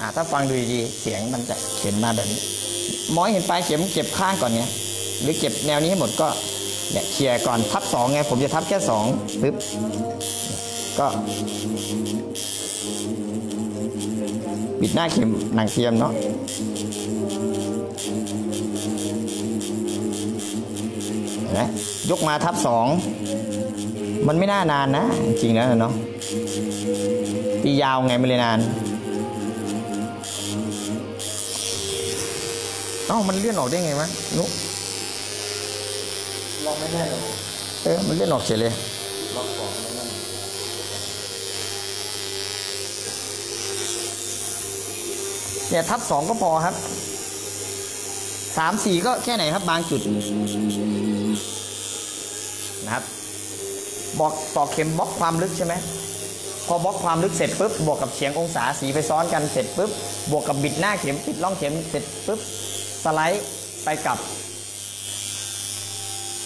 อ่าถ้าฟังดูดีเสียงมันจะเข็นมาแบบนี้มอยเห็นปลายเข็มเก็บข้างก่อนไงหรือเก็บแนวนี้ให้หมดก็เนี่ยเคลียร์ก่อนทับสองไงผมจะทับแค่สองปึ๊บก็ปิดหน้าเข็มหนังเทียมเนาะเห็นไหม ยกมาทับสองมันไม่น่านานนะ จริงๆแล้วเนาะตียาวไงไม่เลยนานเอ้ามันเลื่อนออกได้ไงวะนุ
ลองไม่ได้หรอ
เออมันเลื่อนออกเฉยเลย
ลองก่อน
เนี่ยทับสองก็พอครับสามสี่ก็แค่ไหนครับบางจุด นะครับบอกตอกเข็มบล็อกความลึกใช่ไหมพอบล็อกความลึกเสร็จปุ๊บบวกกับเฉียงองศาสีไปซ้อนกันเสร็จปุ๊บบวกกับบิดหน้าเข็มปิดร่องเข็มเสร็จปุ๊บสไลด์ไปกลับ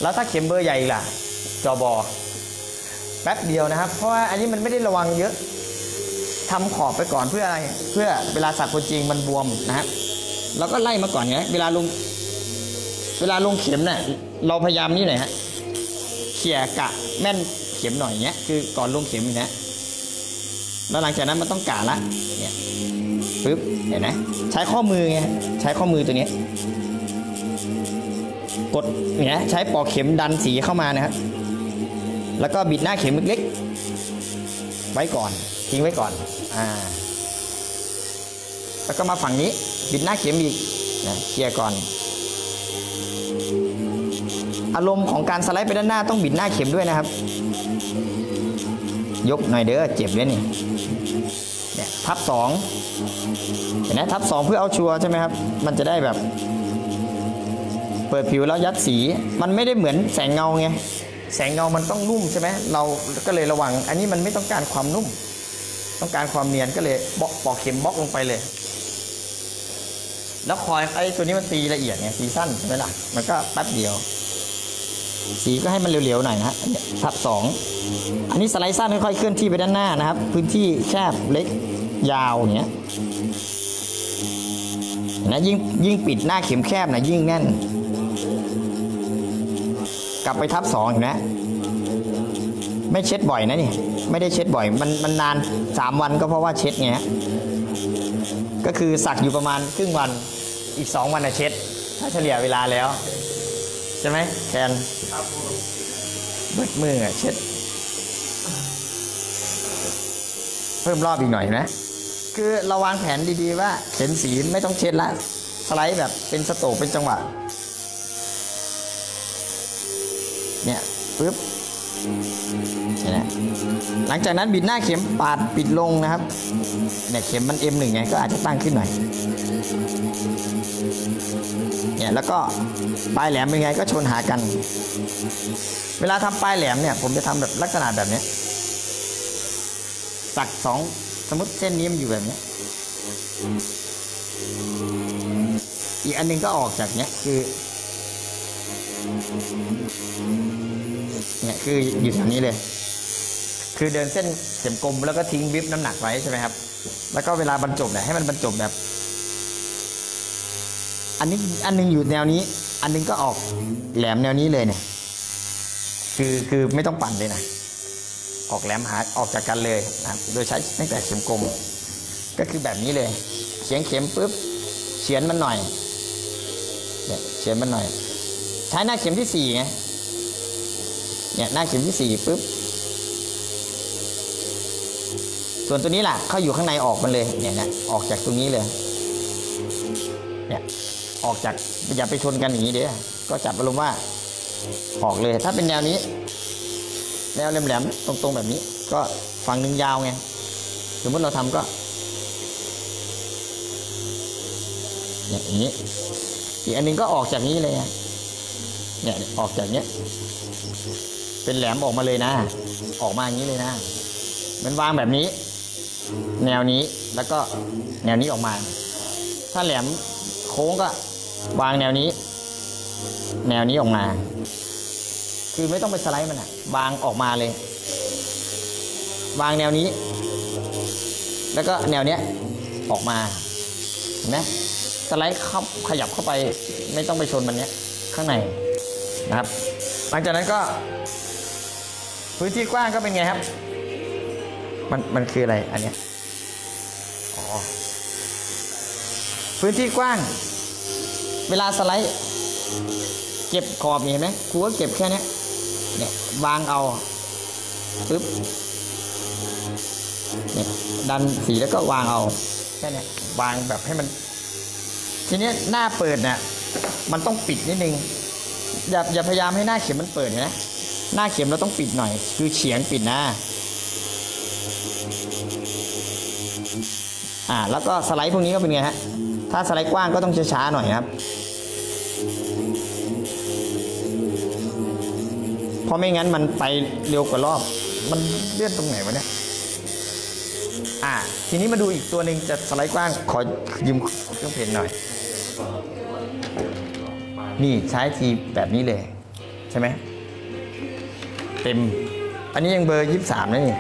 แล้วถ้าเข็มเบอร์ใหญ่ล่ะ จอบอแป๊บเดียวนะครับ เพราะว่าอันนี้มันไม่ได้ระวังเยอะทำขอบไปก่อนเพื่ออะไรเพื่อเวลาสักคนจริงมันบวมนะฮะเราก็ไล่มาก่อนไงเวลาลงเวลาลงเข็มเนี่ยเราพยายามนี่หน่อยฮะ เขี่ยกะแม่นเข็มหน่อยเนี้ยคือก่อนลงเข็มอย่างนี้แล้วหลังจากนั้นมันต้องกะละเนี่ยปึ๊บเห็นไหมใช้ข้อมือไงใช้ข้อมือตัวนี้ยกดเนี่ยใช้ปอกเข็มดันสีเข้ามานะครับแล้วก็บิดหน้าเข็มเล็กๆไว้ก่อนทิ้งไว้ก่อนอ่าแล้วก็มาฝั่งนี้บิดหน้าเข็มอีกนะเคลียร์ก่อน อารมณ์ของการสไลด์ไปด้านหน้าต้องบิดหน้าเข็มด้วยนะครับ ยกหน่อยเด้อเจ็บเลยนี่เนี่ยทับสองเห็นไหมทับสองเพื่อเอาชัวร์ใช่ไหมครับ มันจะได้แบบ เปิดผิวแล้วยัดสี มันไม่ได้เหมือนแสงเงาไงแสงเงามันต้องนุ่มใช่ไหมเราก็เลยระวัง อันนี้มันไม่ต้องการความนุ่ม ต้องการความเนียนก็เลยบล็อกปอกเข็มบล็อกลงไปเลย แล้วคอยไอ้ตัวนี้มันตีละเอียดไงตีสั้นใช่ไหมล่ะมันก็แป๊บเดียว สีก็ให้มันเหลวๆหน่อยนะฮะทับสองอันนี้สไลด์สั้นค่อยๆเคลื่อนที่ไปด้านหน้านะครับ พื้นที่แคบเล็กยาวอย่างเนี้ยนะยิ่งยิ่งปิดหน้าเข็มแคบนะยิ่งแน่น กลับไปทับสองเห็นไหมไม่เช็ดบ่อยนะนี่ไม่ได้เช็ดบ่อย มันมันนานสามวันก็เพราะว่าเช็ดไงฮะก็คือสักอยู่ประมาณครึ่งวันอีกสองวันนะเช็ด ถ้าเฉลี่ยเวลาแล้ว ใช่ไหมแทนเบิดมืออะเช็ด เพิ่มรอบอีกหน่อยนะ คือเราวางแผนดีๆว่าเข็มสีไม่ต้องเช็ดละสไลด์แบบเป็นสโตกเป็นจังหวะ เนี่ยปึ๊บเห็นไหมหลังจากนั้นบิดหน้าเข็มปาดปิดลงนะครับ เนี่ยเข็มมัน M1 ไงก็อาจจะตั้งขึ้นหน่อย เนี่ยแล้วก็ ปลายแหลมเป็นไงก็ชนหากัน เวลาทำปลายแหลมเนี่ย ผมจะทำแบบลักษณะแบบนี้ยสักสองสมมติเส้นนี้มันอยู่แบบนี้อีกอันหนึงก็ออกจากเนี้ยคือเนี่ยคืออยู่แถวนี้เลย คือเดินเส้นเข็มกลมแล้วก็ทิ้งวิบน้ำหนักไว้ใช่ไหมครับ แล้วก็เวลาบรรจบเนี่ยให้มันบรรจบแบบ อันนี้อันหนึงอยู่แนวนี้ อันหนึงก็ออกแหลมแนวนี้เลยเนี่ย คือคือไม่ต้องปั่นเลยนะ ออกแหลมหาออกจากกันเลยนะโดยใช้ตั้งแต่เข็มกลม ก็คือแบบนี้เลย เฉียงเข็มปุ๊บเฉียนมันหน่อยเนี่ยเฉียนมันหน่อย ใช้หน้าเข็มที่สี่ไงเนี่ยหน้าเข็มที่สี่ปุ๊บส่วนตัวนี้ล่ะ เข้าอยู่ข้างในออกมันเลยเนี่ยเนี่ยออกจากตรงนี้เลยเนี่ย ออกจากอย่าไปชนกันอย่างนี้เด้อก็จับอารมณ์ว่าออกเลยถ้าเป็นแนวนี้ แนวแหลมๆตรงๆแบบนี้ ก็ฝั่งหนึ่งยาวไงสมมติเราทำก็ อย่างนี้ อีกอันหนึงก็ออกจากนี้เลยเนี่ยออกจากเนี้ยเป็นแหลมออกมาเลยนะ ออกมาอย่างนี้เลยนะมันวางแบบนี้ แนวนี้แล้วก็แนวนี้ออกมา ถ้าแหลมโค้งก็ วางแนวนี้ แนวนี้ออกมา คือไม่ต้องไปสไลด์มันอะวางออกมาเลย วางแนวนี้ แล้วก็แนวเนี้ยออกมาเห็นไหมสไลด์เข้าขยับเข้าไปไม่ต้องไปชนมันเนี้ยข้างในนะครับ หลังจากนั้นก็ พื้นที่กว้างก็เป็นไงครับ มันมันคืออะไรอันเนี้ยอ๋อพื้นที่กว้าง เวลาสไลด์ เก็บขอบเห็นไหมครูก็เก็บแค่นี้เนี่ยวางเอาปึ๊บเนี่ยดันสีแล้วก็วางเอาแค่นี้วางแบบให้มัน ทีนี้หน้าเปิดเนี่ยมันต้องปิดนิดนึงอย่าอย่าพยายามให้หน้าเข็มมันเปิดนะหน้าเข็มเราต้องปิดหน่อย คือเฉียงปิดน้าอ่าแล้วก็สไลด์พวกนี้ก็เป็นไงฮะถ้าสไลด์กว้างก็ต้องช้าๆหน่อยครับ ราะไม่งั้นมันไปเร็วกว่ารอบ มันเลื่อนตรงไหนวะเนี่ยอ่าทีนี้มาดูอีกตัวหนึ่งจะสไลด์กว้างขอยืมเครื่องเพลงหน่อย นี่ใช้ทีแบบนี้เลย ใช่ไหมเต็ม อันนี้ยังเบอร์ยี่สามนะนี่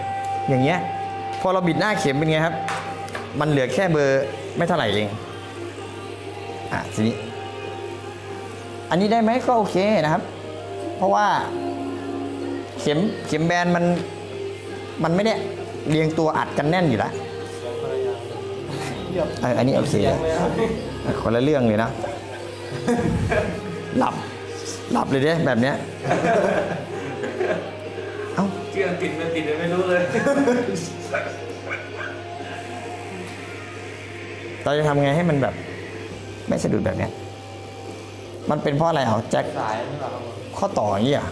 อย่างเงี้ย พอเราบิดหน้าเข็มเป็นไงครับ มันเหลือแค่เบอร์ไม่เท่าไหร่เองอะทีนี้ อันนี้ได้ไหมก็โอเคนะครับ เพราะว่า เข็มเข็มแบนมันมันไม่ได้เรียงตัวอัดกันแน่นอยู่แล้ว
เยี่ยม
เอออันนี้โอเค
เสียงเลยครับ
เออคนละเรื่องเลยนะ หลับ หลับเลยเด้แบบเนี้ย เอ้า
เชื่อติดมันติดเลยไม่รู้เลย
เราจะทำไงให้มันแบบ ไม่สะดุดแบบเนี้ย มันเป็นเพราะอะไรเอาแจ็ค
สายไม่หรอครับ
ข้อต่ออย่างนี้เหรอะ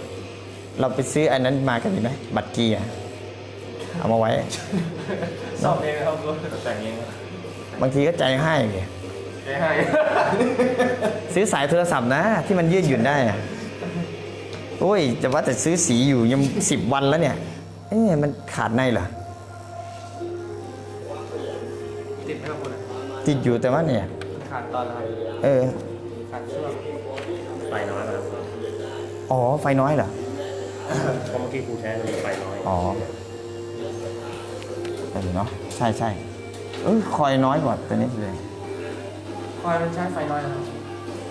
เราไปซื้ออันนั้นมากันดีไหมบัตรเกียร์เอามาไว้
สอบเองครับคุณแต่งเอง
บางทีก็ใจให้ไง
ใช่ให้
ซื้อสายโทรศัพท์นะ ที่มันยืดหยุ่นได้อะโอ้ยจะว่าแต่ซื้อสีอยู่ยังสิบวันแล้วเนี่ยเอ๊ะมันขาดในเหรอ
ติดไหมครับคุณ
ติดอยู่แต่ว่าเนี่ย
ขาดตอนอะไร
เออ
ขาดช่วง
ไฟน้อยนะครับ
อ๋อไฟน้อยเหรอ
เพราะเมื่อกี้ครูแท้มีไฟน้อย
อ๋อเออเนาะใช่ใช่เออคอยน้อยกว่าตัวนี้เลย
คอยมันใช้ไฟน้อยนะครับ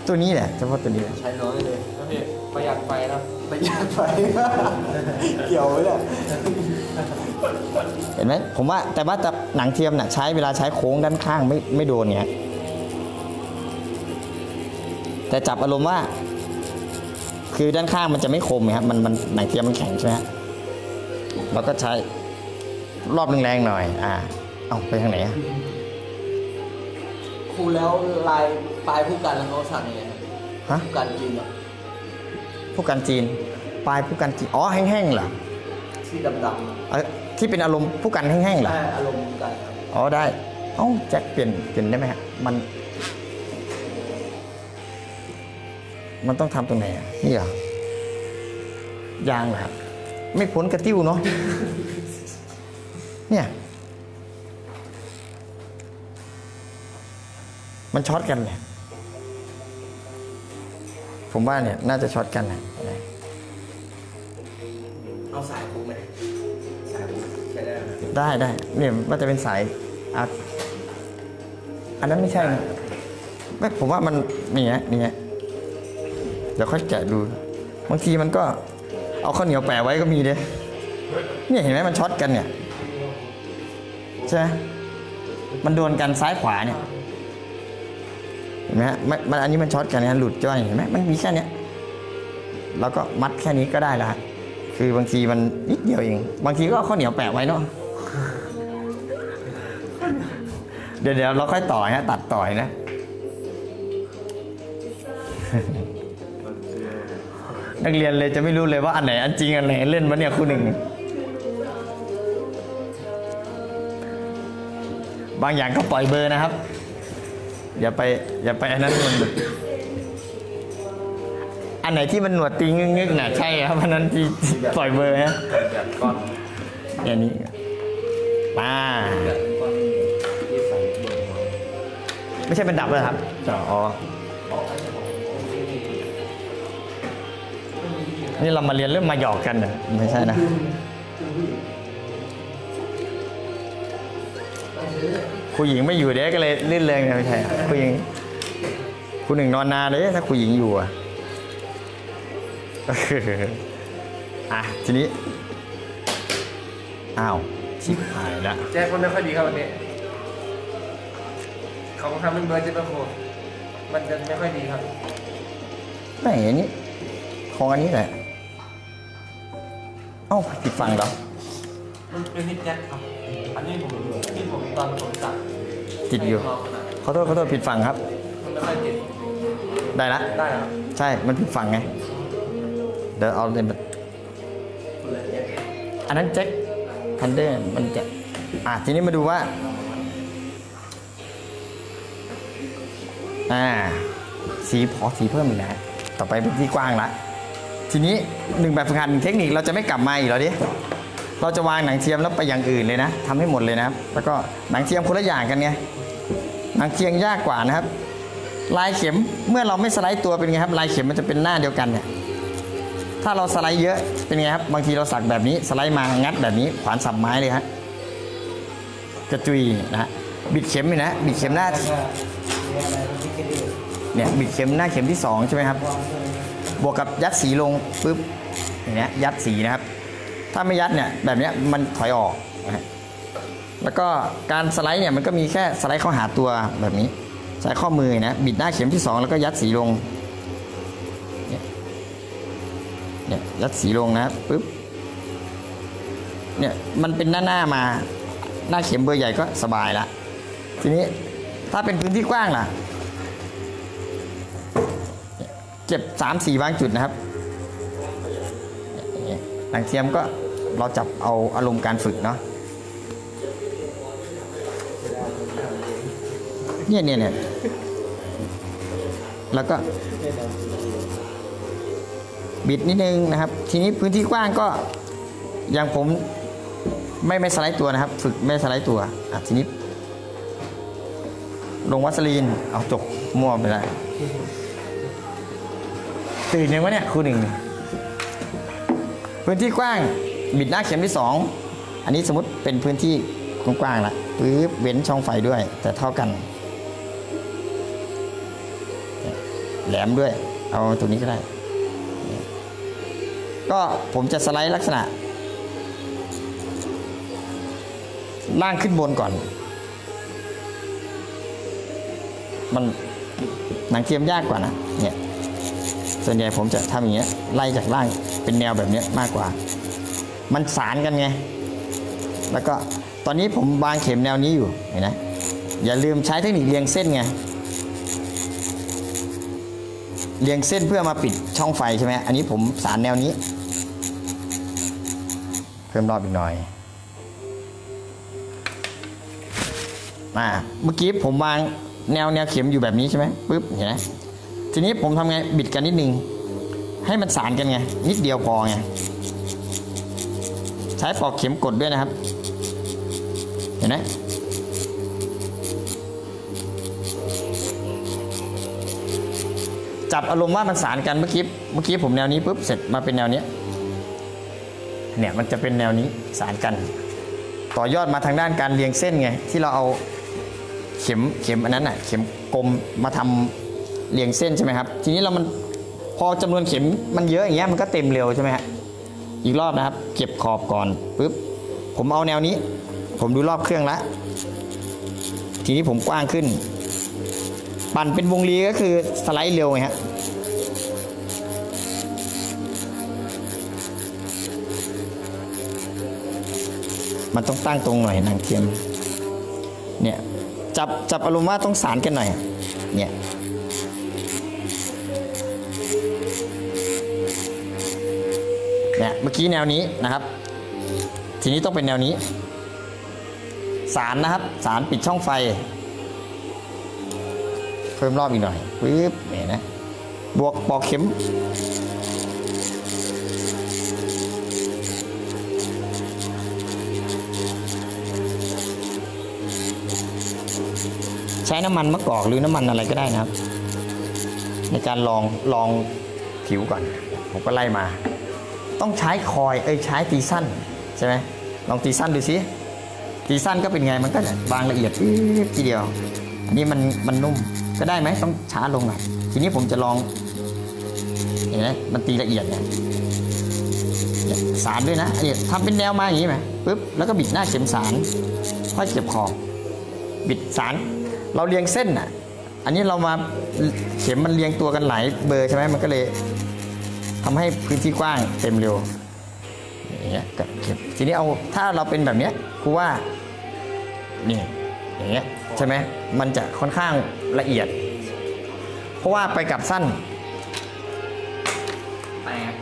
ตัวนี้แหละเฉพาะตัวนี้แหละ
ใช้น้อยเลยแล้วพี่ประหยัดไฟนะประหยัดไฟ เกี่ยวไหมเนี่ย
เห็นไหมผมว่าแต่ว่าแต่หนังเทียมน่ะใช้เวลาใช้โค้งด้านข้างไม่ไม่โดนเนี้ยแต่จับอารมณ์ว่า คือด้านข้างมันจะไม่คมไงครับมันมันหนังเทียมมันแข็งใช่ไหมฮะเราก็ใช้รอบแรงๆหน่อย อ่า เอาไปทางไหนอะ
ครูแล้วลายปลายผู้กันแล้วเขาสั่งยังไงครับ
ฮะ
ผู้กันจีนอะ
ผู้กันจีน ปลายผู้กันจีน อ๋อแห้งๆเหรอ
ที่ดำๆอะ
เออที่เป็นอารมณ์ผู้กันแห้งๆเหรอ
ใช่อารมณ์ผู้กันครับ
อ๋อได้ เอ้าแจ็คเปลี่ยนเปลี่ยนได้ไหมฮะมัน มันต้องทำตรงไหนอะนี่เหรอยางเหรอครับไม่พ้นกระติ้วเนาะเนี่ย มันช็อตกันเนี่ยผมว่าเนี่ย น่าจะช็อตกันนะ
เอาสายครูไหมสายครูใช้ได้ไหม
ได้ได้เนี่ยมันจะเป็นสายอาร์ตอันนั้นไม่ใช่นะไม่ผมว่ามันนี่ฮะนี่ฮะ เดี๋ยวค่อยแกะดู บางทีมันก็เอาข้าวเหนียวแปะไว้ก็มีเด้เนี่ยเห็นไหมมันช็อตกันเนี่ยใช่ไหมมันโดนกันซ้ายขวาเนี่ยเห็นไหมฮะมันอันนี้มันช็อตกันนะหลุดจ้อยเห็นไหมมันมีแค่เนี้ยเราก็มัดแค่นี้ก็ได้ละคือบางทีมันนิดเดียวเอง บางทีก็เอาข้าวเหนียวแปะไว้เนาะเดี๋ยวเดี๋ยวเราค่อยต่อยฮะตัดต่อยนะ นักเรียนเลยจะไม่รู้เลยว่าอันไหนอันจริงอันไหนเล่นวะเนี่ยคู่หนึ่ง บางอย่างก็ปล่อยเบอร์นะครับ อย่าไปอย่าไปอันนั้นมันอันไหนที่มันหนวดตีงึกๆน่ะใช่ครับอันนั้นที่ปล่อยเบอร์ฮะ
แบบก้อน
อย่างนี้มา
ที่ใส่เบอร์มา
ไม่ใช่เป็นดับเลยครับอ๋อ นี่เรามาเรียนเรื่องมาหยอกกันเหรอไม่ใช่นะครูหญิงไม่อยู่เด็กก็เลยลื่นเริงนะไม่ใช่อะครูหญิงครูหนึ่งนอนนานเลยถ้าครูหญิงอยู่อะอะทีนี้อ้าวชิบหายละ
แจ้คนไม่ค่อยดีครับวันนี้เขาทำเป็นเบอร์เจ็ดเบอร์หกมันจะไม่ค่อยดีครับ
ไม่อันนี้ของอันนี้แหละ เอ้าผิดฝั่งเหรอ
มันเป็นนิดแจ็คครับ อันนี้ผมที่ผมตอนผมตัด
ติดอยู่
ให้น้งมันอะ
ขอโทษขอโทษผิดฝั่งครับ
มันไม่ค่อยติด
ได้ละ
ได้ครับ
ใช่ มันผิดฝั่งไง เดี๋ยวเอาเลยมาอันนั้นแจ็คทันเดอร์มันจะ อะทีนี้มาดูว่า อ่า สีพอสีเพิ่มอีกนะต่อไปเป็นที่กว้างละ ทีนี้หนึ่งแบบฝึกหัดหนึ่งเทคนิคเราจะไม่กลับมาอีกแล้วดิเราจะวางหนังเทียมแล้วไปอย่างอื่นเลยนะทำให้หมดเลยนะครับ แล้วก็หนังเทียมคนละอย่างกันไงหนังเทียมยากกว่านะครับ ลายเข็มเมื่อเราไม่สไลด์ตัวเป็นไงครับ ลายเข็มมันจะเป็นหน้าเดียวกันเนี่ยถ้าเราสไลด์เยอะเป็นไงครับบางทีเราสักแบบนี้สไลด์มางัดแบบนี้ขวานสับไม้เลยฮะกระจุยนะบิดเข็มนี่นะบิดเข็มหน้าเนี่ยบิดเข็มหน้าเข็มที่สองใช่ไหมครับ บวกกับยัดสีลงปุ๊บอย่างเนี้ยยัดสีนะครับ ถ้าไม่ยัดเนี่ยแบบเนี้ยมันถอยออกนะแล้วก็การสไลด์เนี่ยมันก็มีแค่สไลด์เข้าหาตัวแบบนี้ ใช้ข้อมือนะบิดหน้าเข็มที่สองแล้วก็ยัดสีลงเนี่ยเนี่ยยัดสีลงนะปุ๊บเนี่ยมันเป็นหน้าหน้ามาหน้าเข็มเบอร์ใหญ่ก็สบายละทีนี้ถ้าเป็นพื้นที่กว้างล่ะ เก็บสามสี่บางจุดนะครับหลังเทียมก็เราจับเอาอารมณ์การฝึกเนาะเนี่ยเนี่ยเนี่ยแล้วก็บิดนิดนึงนะครับ ทีนี้พื้นที่กว้างก็อย่างผมไม่ไม่สไลด์ตัวนะครับ ฝึกไม่สไลด์ตัวอะทีนี้ ลงวัสลีนเอาจกมั่วไปได้ ตื่นยังวะเนี่ยครูหนึ่งพื้นที่กว้างบิดหน้าเข็มที่สองอันนี้สมมติเป็นพื้นที่กว้างๆละปึ๊บเว้นช่องไฟด้วย แต่เท่ากัน แหลมด้วย เอาตรงนี้ก็ได้ ก็ผมจะสไลด์ลักษณะ ล่างขึ้นบนก่อน มันหนังเทียมยากกว่านะเนี่ย ส่วนใหญ่ผมจะทำอย่างเงี้ยไล่จากล่างเป็นแนวแบบเนี้ยมากกว่า มันสารกันไง แล้วก็ตอนนี้ผมวางเข็มแนวนี้อยู่เห็นไหมอย่าลืมใช้เทคนิคเรียงเส้นไงเรียงเส้นเพื่อมาปิดช่องไฟใช่ไหมอันนี้ผมสารแนวนี้ เพิ่มรอบอีกหน่อยมาเมื่อกี้ผมวางแนวแนวเข็มอยู่แบบนี้ใช่ไหมปึ๊บเห็นไหม ทีนี้ผมทำไงบิดกันนิดนึง ให้มันสารกันไง นิดเดียวพอไง ใช้ปอกเข็มกดด้วยนะครับ เห็นไหมจับอารมณ์ว่ามันสารกันเมื่อกี้เมื่อกี้ผมแนวนี้ปุ๊บเสร็จมาเป็นแนวเนี้ยเนี่ยมันจะเป็นแนวนี้สารกัน ต่อยอดมาทางด้านการเรียงเส้นไง ที่เราเอาเข็มเข็มอันนั้นน่ะ เข็มกลมมาทำ เรียงเส้นใช่ไหมครับ ทีนี้เรามันพอจำนวนเข็มมันเยอะอย่างเงี้ยมันก็เต็มเร็วใช่ไหมฮะอีกรอบนะครับ เก็บขอบก่อนปุ๊บผมเอาแนวนี้ ผมดูรอบเครื่องละทีนี้ผมกว้างขึ้น ปั่นเป็นวงรีก็คือสไลด์เร็วไงฮะมันต้องตั้งตรงหน่อยนางเทียมเนี่ยจับจับอารมณ์ว่าต้องสารกันหน่อยเนี่ย เมื่อกี้แนวนี้นะครับ ทีนี้ต้องเป็นแนวนี้ สารนะครับ สารปิดช่องไฟ เพิ่มรอบอีกหน่อยปึ๊บเนี่นะ บวกปอกเข็ม ใช้น้ำมันมะกอกหรือน้ำมันอะไรก็ได้นะครับ ในการลองลองผิวก่อน ผมก็ไล่มา ต้องใช้คอยเอ้ยใช้ตีสั้นใช่ไหมลองตีสั้นดูสิตีสั้นก็เป็นไงมันก็บางละเอียดทีเดียว อันนี้มันมันนุ่มก็ได้ไหมต้องช้าลงหน่อยทีนี้ผมจะลองเห็นไหมมันตีละเอียดเนี่ยเนี่ยสารด้วยนะเนี่ยทำเป็นแนวมาอย่างนี้ไหมปุ๊บแล้วก็บิดหน้าเข็มสารค่อยเก็บขอบบิดสารเราเรียงเส้นอะ อันนี้เรามาเข็มมันเรียงตัวกันหลายเบอร์ใช่ไหมมันก็เลย ทำให้พื้นที่กว้างเต็มเร็วอย่างเงี้ยก็เก็บทีนี้เอาถ้าเราเป็นแบบเนี้ยกูว่านี่อย่างเงี้ยใช่ไหมมันจะค่อนข้างละเอียด เพราะว่าไปกับสั้น
แตก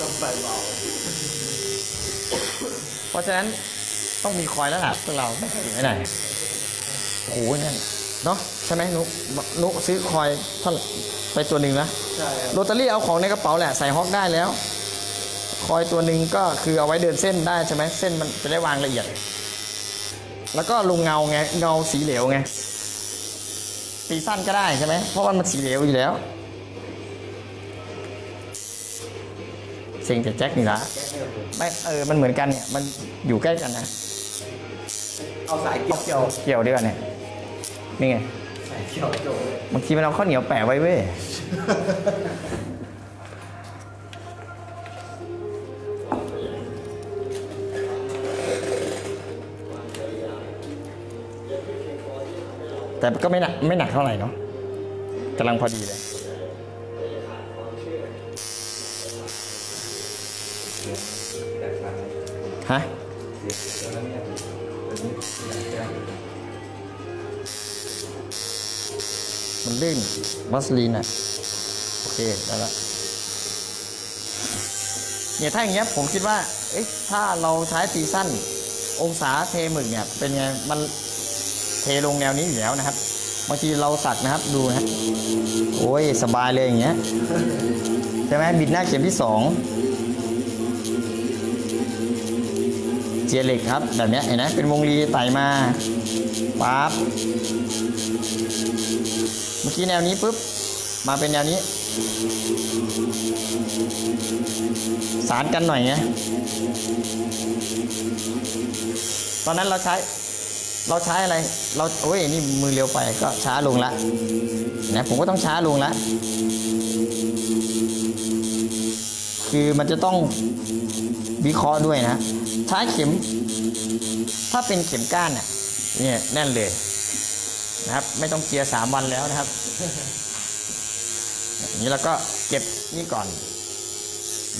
ต้องไปเบา
เพราะฉะนั้นต้องมีคอยแล้วล่ะพวกเราไม่ไหน โอ้โหนั่นเนาะใช่ไหมนุกนุกซื้อคอยเท่าไหร่ไปตัวหนึ่งนะ
ใช่ครับ
โรตารี่เอาของในกระเป๋าแหละใส่ฮอกได้แล้ว คอยตัวหนึ่งก็คือเอาไว้เดินเส้นได้ใช่ไหมเส้นมันจะได้วางละเอียด แล้วก็ลงเงาไงเงาสีเหลวไงตีสั้นก็ได้ใช่ไหมเพราะว่ามันสีเหลวอยู่แล้วเซ็งแต่แจ็คนี่ละไม่เออมันเหมือนกันเนี่ยมันอยู่ใกล้กันนะ
เอาสายเกี่ยวเกี่ยว
เกี่ยวด้วยกันเนี่ย นี่ไง
สายเกี่ยวเกี่ยวเลย
บางทีมันเอาข้าวเหนียวแปะไว้เว้ยแต่ก็ไม่หนักไม่หนักเท่าไหร่เนาะกำลังพอดีเลยฮะ มันลื่นวัสลีนอะโอเคได้ละเนี่ยถ้าอย่างเงี้ยผมคิดว่าเอ๊ะถ้าเราใช้ตีสั้นองศาเทหมึกเนี่ยเป็นไงมันเทลงแนวนี้อยู่แล้วนะครับบางทีเราสักนะครับดูนะฮะโอ้ยสบายเลยอย่างเงี้ยใช่ไหมบิดหน้าเข็มที่สองเจียเหล็กครับแบบเนี้ยเห็นไหมเป็นวงรีไต่มาปั๊บ เมื่อกี้แนวนี้ปุ๊บมาเป็นแนวนี้ สารกันหน่อยไงตอนนั้นเราใช้ เราใช้อะไร เราโอ้ยนี่มือเร็วไปก็ช้าลงละนะผมก็ต้องช้าลงละคือมันจะต้องวิเคราะห์ด้วยนะใช้เข็ม ถ้าเป็นเข็มก้านเนี่ยเนี่ยแน่นเลย นะครับ ไม่ต้องเกียสามวันแล้วนะครับอย่างนี้แล้วก็เก็บนี่ก่อน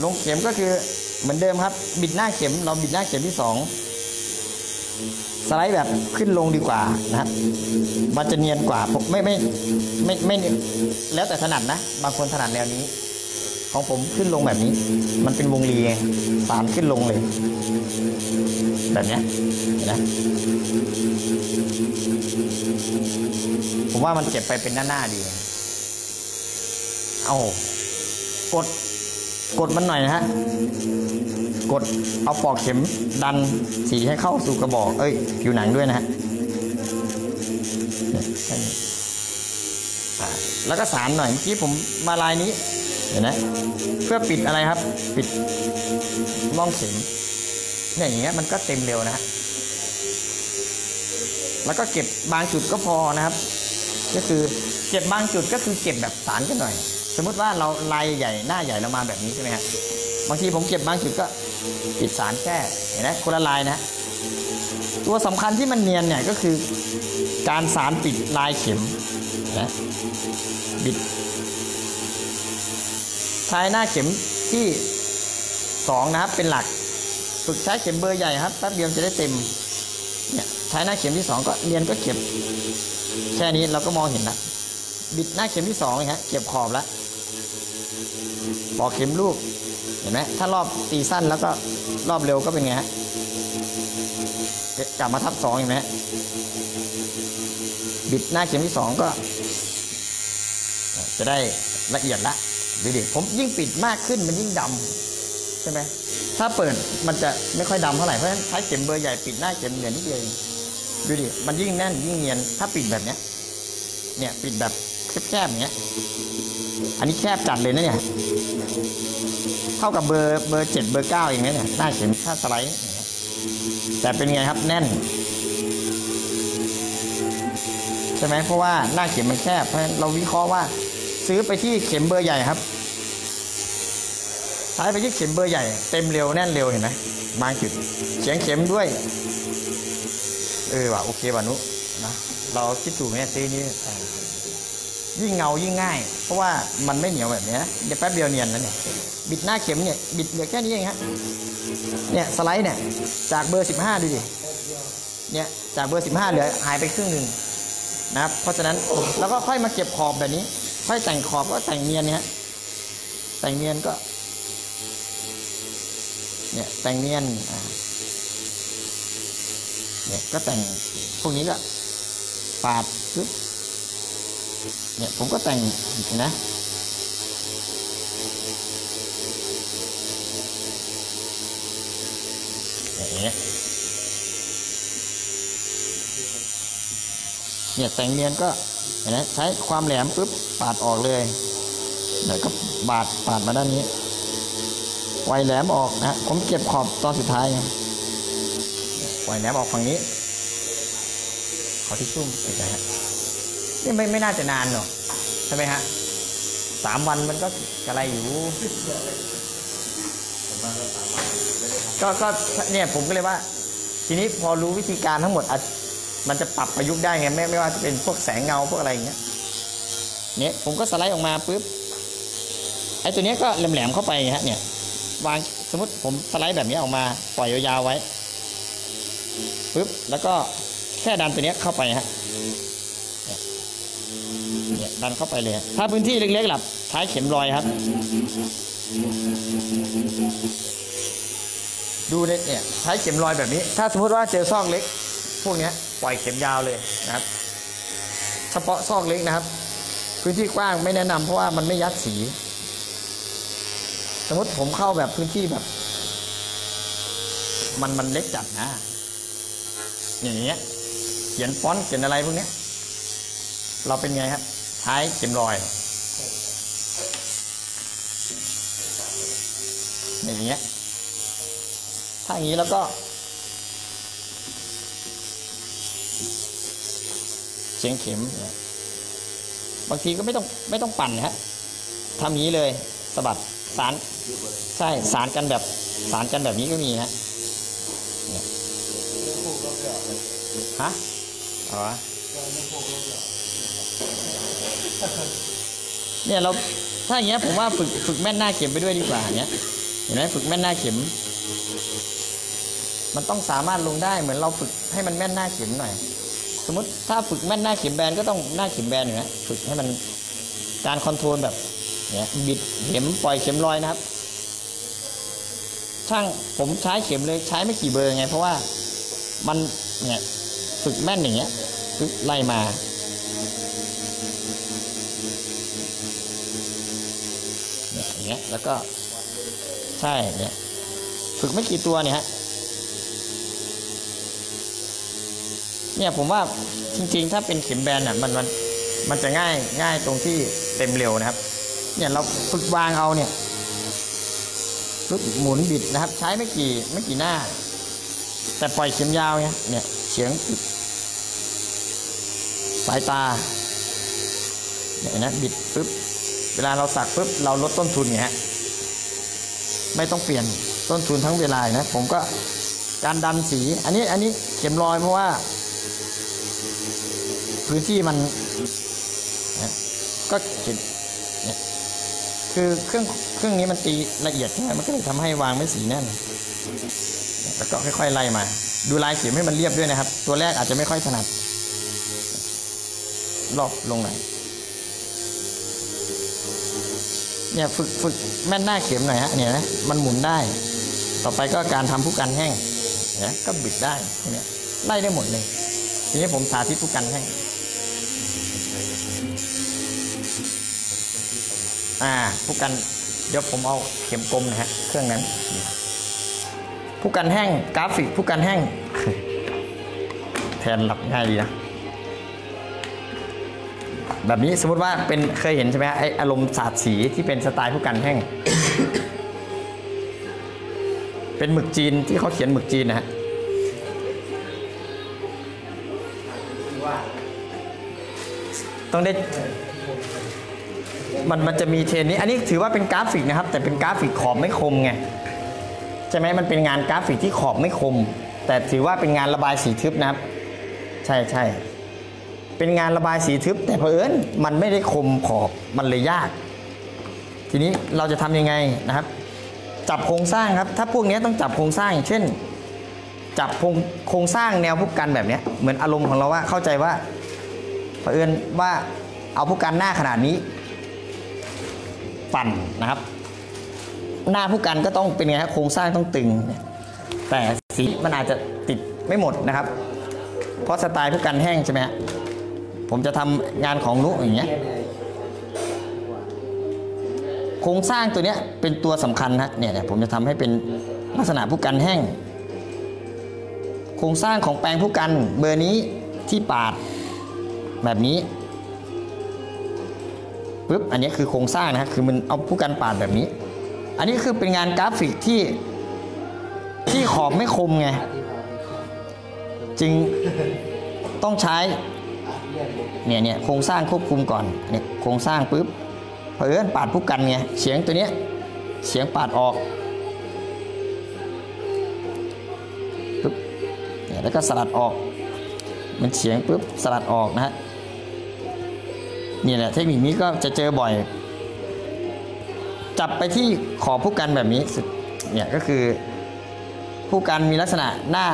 ลงเข็มก็คือเหมือนเดิมครับ บิดหน้าเข็ม เราบิดหน้าเข็มที่สองสไลด์แบบขึ้นลงดีกว่านะครับ มันจะเนียนกว่าผมไม่ไม่ไม่ไม่ไม่แล้วแต่ถนัดนะ บางคนถนัดแนวนี้ ของผมขึ้นลงแบบนี้ มันเป็นวงรีไงสารขึ้นลงเลย แบบนี้นไหมผมว่ามันเก็บไปเป็นหน้าหน้าๆดี เอากดกดมันหน่อยนะฮะ กดเอาปอกเข็มดันสีให้เข้าสู่กระบอก เอ้ยผิวหนังด้วยนะฮะแล้วก็สารหน่อยเมื่อกี้ผมมาลายนี้ เห็นไหมเพื่อปิดอะไรครับ ปิดร่องเข็มเนี่ยอย่างเงี้ยมันก็เต็มเร็วนะฮะแล้วก็เก็บบางจุดก็พอนะครับ ก็คือเก็บบางจุดก็คือเก็บแบบสารกันหน่อย สมมุติว่าเราลายใหญ่หน้าใหญ่เรามาแบบนี้ใช่ไหมฮะบางทีผมเก็บบางจุดก็ปิดสารแค่เห็นไหมคนละลายนะตัวสำคัญที่มันเนียนเนี่ยก็คือการสารปิดลายเข็มนะบิด ใช้หน้าเข็มที่สองนะครับเป็นหลัก ฝึกใช้เข็มเบอร์ใหญ่ครับแป๊บเดียวจะได้เต็มเนี่ยใช้หน้าเข็มที่สองก็เรียนก็เก็บ แค่นี้เราก็มองเห็นละบิดหน้าเข็มที่สองเลยฮะเก็บขอบแล้วปอกเข็มลูกเห็นไหมถ้ารอบตีสั้นแล้วก็รอบเร็วก็เป็นไงฮะกลับมาทับสองเห็นไหมบิดหน้าเข็มที่สองก็ จะได้ละเอียดละ ดูดิผมยิ่งปิดมากขึ้นมันยิ่งดำใช่ไหมถ้าเปิดมันจะไม่ค่อยดำเท่าไหร่เพราะฉะนั้นใช้เข็มเบอร์ใหญ่ปิดหน้าเข็มเหนือนิดเดียวเองดูดิมันยิ่งแน่นยิ่งเนียน ถ้าปิดแบบเนี้ย เนี่ยปิดแบบแคบๆอย่างเงี้ย อันนี้แคบจัดเลยนะเนี่ย เท่ากับเบอร์เบอร์เจ็ดเบอร์เก้าเองนะเนี่ยหน้าเข็มถ้าสไลด์แต่เป็นไงครับแน่นใช่ไหมเพราะว่าหน้าเข็มมันแคบเพราะฉะนั้นเราวิเคราะห์ว่า ซื้อไปที่เข็มเบอร์ใหญ่ครับ ใช้ไปที่เข็มเบอร์ใหญ่เต็มเร็วแน่นเร็วเห็นไหมบางจุดเสียงเข็มด้วย เออว่ะโอเคว่ะนุนะเราคิดถูกไหมซื้อนี้ยิ่งเงายิ่งง่าย เพราะว่ามันไม่เหนียวแบบนี้เดี๋ยวแป๊บเดียวเนียนแล้วเนี่ยบิดหน้าเข็มเนี่ยบิดเหลือแค่นี้เองฮะเนี่ยสไลด์เนี่ยจากเบอร์ 15 ดูดิเนี่ยจากเบอร์ 15 เหลือหายไปครึ่งหนึ่งนะครับเพราะฉะนั้นแล้วก็ค่อยมาเก็บขอบแบบนี้ ค่อยแต่งขอบก็แต่งเนียนเนี่ยแต่งเนียนก็ เนี่ยแต่งเนียนเนี่ยก็แต่งพวกนี้ก็ปาดปึ๊บเนี่ยผมก็แต่งนะเงี้ยเนี่ยแต่งเนียนก็เห็นไหมใช้ความแหลมปุ๊บปาดออกเลยเดี๋ยวก็บาดปาดมาด้านนี้ ปล่อยแหลมออกนะผมเก็บขอบตอนสุดท้ายไงปล่อยแหลมออกฝั่งนี้ ขอที่ซุ่มอีกนะฮะนี่ไม่ไม่น่าจะนานหรอกใช่ไหมฮะสามวันมันก็กระไรอยู่ ก็ก็เนี่ยผมก็เลยว่า ทีนี้พอรู้วิธีการทั้งหมดมันจะปรับประยุกต์ได้ไงไม่ไม่ว่าจะเป็นพวกแสงเงาพวกอะไรอย่างเงี้ยเนี่ยผมก็สไลด์ออกมาปุ๊บไอ้ตัวเนี้ยก็แหลมๆเข้าไปไงฮะเนี่ย วางสมมติผมสไลด์แบบนี้ออกมาปล่อยยาวๆไว้ปุ๊บแล้วก็แค่ดันตัวนี้เข้าไปฮะเนี่ยดันเข้าไปเลย ถ้าพื้นที่เล็กๆหลับท้ายเข็มรอยครับ ดูเนี่ยท้ายเข็มรอยแบบนี้ ถ้าสมมติว่าเจอซอกเล็ก พวกนี้ปล่อยเข็มยาวเลยนะครับ เฉพาะซอกเล็กนะครับ พื้นที่กว้างไม่แนะนำเพราะว่ามันไม่ยัดสี สมมติผมเข้าแบบพื้นที่แบบ มันมันเล็กจัดนะ อย่างเงี้ยเขียนฟอนต์เขียนอะไรพวกเนี้ย เราเป็นไงครับท้ายเข็มรอยอย่างเงี้ยถ้าอย่างนี้แล้วก็เสียงเข็มบางทีก็ไม่ต้องไม่ต้องปั่นนะฮะทำอย่างนี้เลยสะบัด สารใช่สารกันแบบสารกันแบบนี้ก็มีฮะเนี่ยฮะเอาวะเนี่ยเราถ้าอย่างเงี้ยผมว่าฝึกฝึกแม่นหน้าเข็มไปด้วยดีกว่าเนี้ยเห็นไหมฝึกแม่นหน้าเข็ม มันต้องสามารถลงได้เหมือนเราฝึกให้มันแม่นหน้าเข็มหน่อย สมมติถ้าฝึกแม่นหน้าเข็มแบนก็ต้องหน้าเข็มแบนอยู่นะฝึกให้มันการคอนโทรลแบบ เนี่ยบิดเข็มปล่อยเข็มลอยนะครับ ช่างผมใช้เข็มเลยใช้ไม่กี่เบอร์ไง เพราะว่ามันเนี่ยฝึกแม่นอย่างเงี้ยฝึกไล่มาเนี่ยอย่างเงี้ยแล้วก็ใช่เนี่ยฝึกไม่กี่ตัวเนี่ยฮะเนี่ยผมว่าจริงๆ ถ้าเป็นเข็มแบนอะมันมันมันจะง่ายง่ายตรงที่เต็มเร็วนะครับ เนี่ยเราฝึกวางเอาเนี่ยฝึกหมุนบิดนะครับ ใช้ไม่กี่ไม่กี่หน้า แต่ปล่อยเข็มยาวเนี่ยเนี่ยเฉียงบิดสายตาเนี่ยนะบิดปุ๊บเวลาเราสักปุ๊บเราลดต้นทุนเนี่ยไม่ต้องเปลี่ยนต้นทุนทั้งเวลานะ ผมก็การดันสี อันนี้อันนี้เข็มรอยเพราะว่า พื้นที่มันก็เห็นเนี่ย คือเครื่องเครื่องนี้มันตีละเอียดใช่ไหมมันก็เลยทำให้วางไม่สีแน่นแล้วก็ค่อยๆไล่มา ดูลายเข็มให้มันเรียบด้วยนะครับ ตัวแรกอาจจะไม่ค่อยถนัดรอบลงหน่อยเนี่ยฝึกฝึกแม่นหน้าเข็มหน่อยฮะเนี่ยนะมันหมุนได้ ต่อไปก็การทำผู้กันแห้งเนี่ยก็บิดได้เนี่ยไล่ได้หมดเลยทีนี้ผมสาธิตผู้กันให้ง อ่าผู้กันเดี๋ยวผมเอาเข็มกลมนะฮะเครื่องนั้นผู้กันแห้งกราฟิกผู้กันแห้งแทนหลับง่ายดีนะแบบนี้สมมติว่าเป็นเคยเห็นใช่ไหมฮะไออารมณ์สาดสีที่เป็นสไตล์ผู้กันแห้ง เป็นหมึกจีนที่เขาเขียนหมึกจีนนะฮะต้องได้ มันมันจะมีเทรนนี้ อันนี้ถือว่าเป็นกราฟิกนะครับ แต่เป็นกราฟิกขอบไม่คมไงใช่ไหมมันเป็นงานกราฟิกที่ขอบไม่คม แต่ถือว่าเป็นงานระบายสีทึบนะครับ ใช่ใช่เป็นงานระบายสีทึบ แต่เผอิญมันไม่ได้คมขอบมันเลยยาก ทีนี้เราจะทำยังไงนะครับ จับโครงสร้างครับ ถ้าพวกนี้ต้องจับโครงสร้างเช่น จับโครงโครงสร้างแนวผู้กันแบบนี้เหมือนอารมณ์ของเราว่าเข้าใจว่าเผอิญว่าเอาผู้กันหน้าขนาดนี้ ปั่นนะครับ หน้าผู้กันก็ต้องเป็นไงครับโครงสร้างต้องตึง แต่สีมันอาจจะติดไม่หมดนะครับ เพราะสไตล์ผู้กันแห้งใช่ไหมฮะผมจะทำงานของนุอย่างเงี้ยโครงสร้างตัวเนี้ยเป็นตัวสำคัญนะเนี่ยผมจะทำให้เป็นลักษณะผู้กันแห้ง โครงสร้างของแปลงผู้กันเบอร์นี้ที่ปาดแบบนี้ ปุ๊บอันนี้คือโครงสร้างนะฮะคือมันเอาผู้กันปาดแบบนี้ อันนี้คือเป็นงานกราฟิกที่ที่ขอบไม่คมไง จึงต้องใช้เนี่ยเนี่ยโครงสร้างควบคุมก่อนเนี่ยโครงสร้างปุ๊บเผอิญปาดผู้กันไงเฉียงตัวเนี้ยเฉียงปาดออกปุ๊บเนี่ยแล้วก็สลัดออก มันเฉียงปุ๊บสลัดออกนะฮะ นี่แหละเทคนิคนี้ก็จะเจอบ่อย จับไปที่ขอบผู้กันแบบนี้สุดเนี่ยก็คือ ผู้กันมีลักษณะหน้า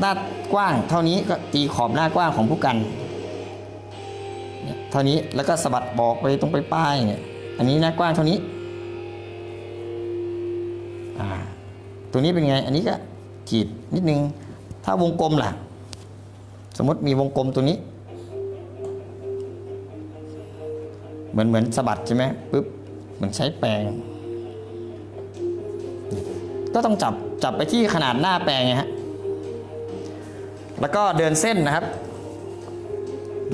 หน้ากว้าง เท่านี้ก็ตีขอบหน้ากว้างของผู้กันเท่านี้แล้วก็สะบัดบอกไปตรงไปป้ายเนี่ยอันนี้หน้ากว้างเท่านี้ตัวนี้เป็นไง อันนี้ก็ขีดนิดนึง ถ้าวงกลมล่ะ สมมติมีวงกลมตัวนี้ เหมือนเหมือนสะบัดใช่ไหมปุ๊บเหมือนใช้แปรงก็ต้องจับจับไปที่ขนาดหน้าแปรงไงฮะแล้วก็เดินเส้นนะครับ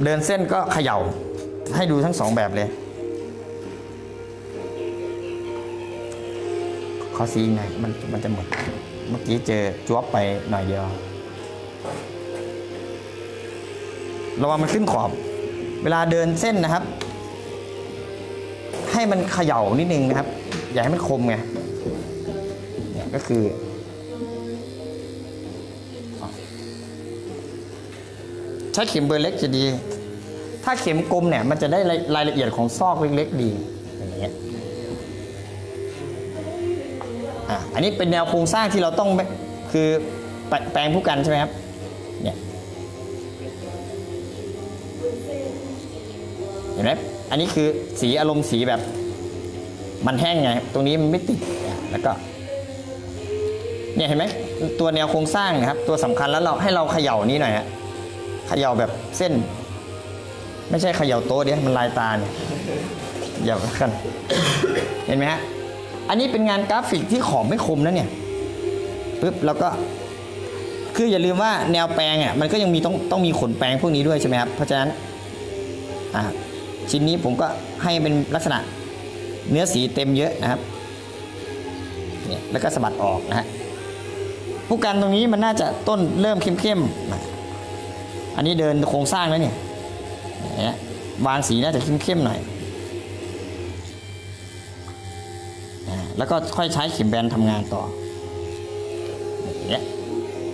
เดินเส้นก็เขย่าให้ดูทั้งสองแบบเลย ขอซีไงมันมันจะหมด เมื่อกี้เจอจวบไปหน่อยเดียวระวังมันขึ้นขอบ เวลาเดินเส้นนะครับ ให้มันเขย่านิดนึงนะครับ อย่าให้มันคมไงเนี่ยก็คือใช้เข็มเบอร์เล็กจะดี ถ้าเข็มกลมเนี่ยมันจะได้รายละเอียดของซอกเล็กๆดีอย่างเงี้ยอะอันนี้เป็นแนวโครงสร้างที่เราต้องคือแปแปลงผู้กันใช่ไหมครับ อันนี้คือสีอารมณ์สีแบบ มันแห้งไง ตรงนี้มันไม่ติดแล้วก็ เนี่ยเห็นไหมตัวแนวโครงสร้างนะครับ ตัวสำคัญแล้วเราให้เราเขย่านี้หน่อยฮะเขย่าแบบเส้น ไม่ใช่เขย่าโต๊ะเดี๋ยวมันลายตาเนี่ยอย่ากันเห็นไหมฮะอันนี้เป็นงานกราฟิกที่ขอบไม่คมนะเนี่ยปึ๊บแล้วก็คืออย่าลืมว่าแนวแปลงอะมันก็ยังมีต้องต้องมีขนแปลงพวกนี้ด้วยใช่ไหมครับเพราะฉะนั้นอ่า ชิ้นนี้ผมก็ให้เป็นลักษณะเนื้อสีเต็มเยอะนะครับเนี่ยแล้วก็สะบัดออกนะฮะผู้กันตรงนี้มันน่าจะต้นเริ่มเข้มๆนะอันนี้เดินโครงสร้างแล้วเนี่ย วางสีน่าจะเข้มๆหน่อย แล้วก็ค่อยใช้เข็มแบนทำงานต่อเนี่ย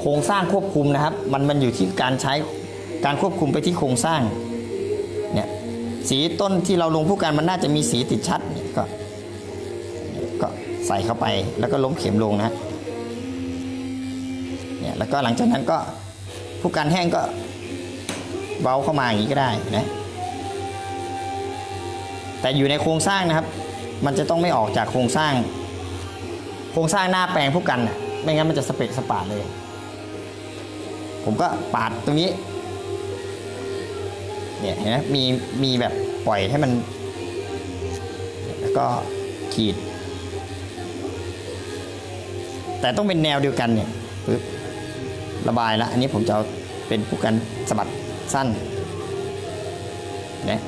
โครงสร้างควบคุมนะครับ มันมันอยู่ที่การใช้การควบคุมไปที่โครงสร้าง สีต้นที่เราลงผู้กันมันน่าจะมีสีติดชัดก็ก็ใส่เข้าไปแล้วก็ล้มเข็มลงนะเนี่ยแล้วก็หลังจากนั้นก็ผู้กันแห้งก็เบาเข้ามาอย่างนี้ก็ได้นะแต่อยู่ในโครงสร้างนะครับ มันจะต้องไม่ออกจากโครงสร้าง โครงสร้างหน้าแปลงผู้กันน่ะไม่งั้นมันจะสเปะสปาดเลย ผมก็ปาดตรงนี้ เนี่ยเห็นไหมมีมีแบบปล่อยให้มัน แล้วก็ขีด แต่ต้องเป็นแนวเดียวกันเนี่ยปึ๊บระบายล้วอันนี้ผมจะเอาเป็นผู้กันสะบัดสั้นนะ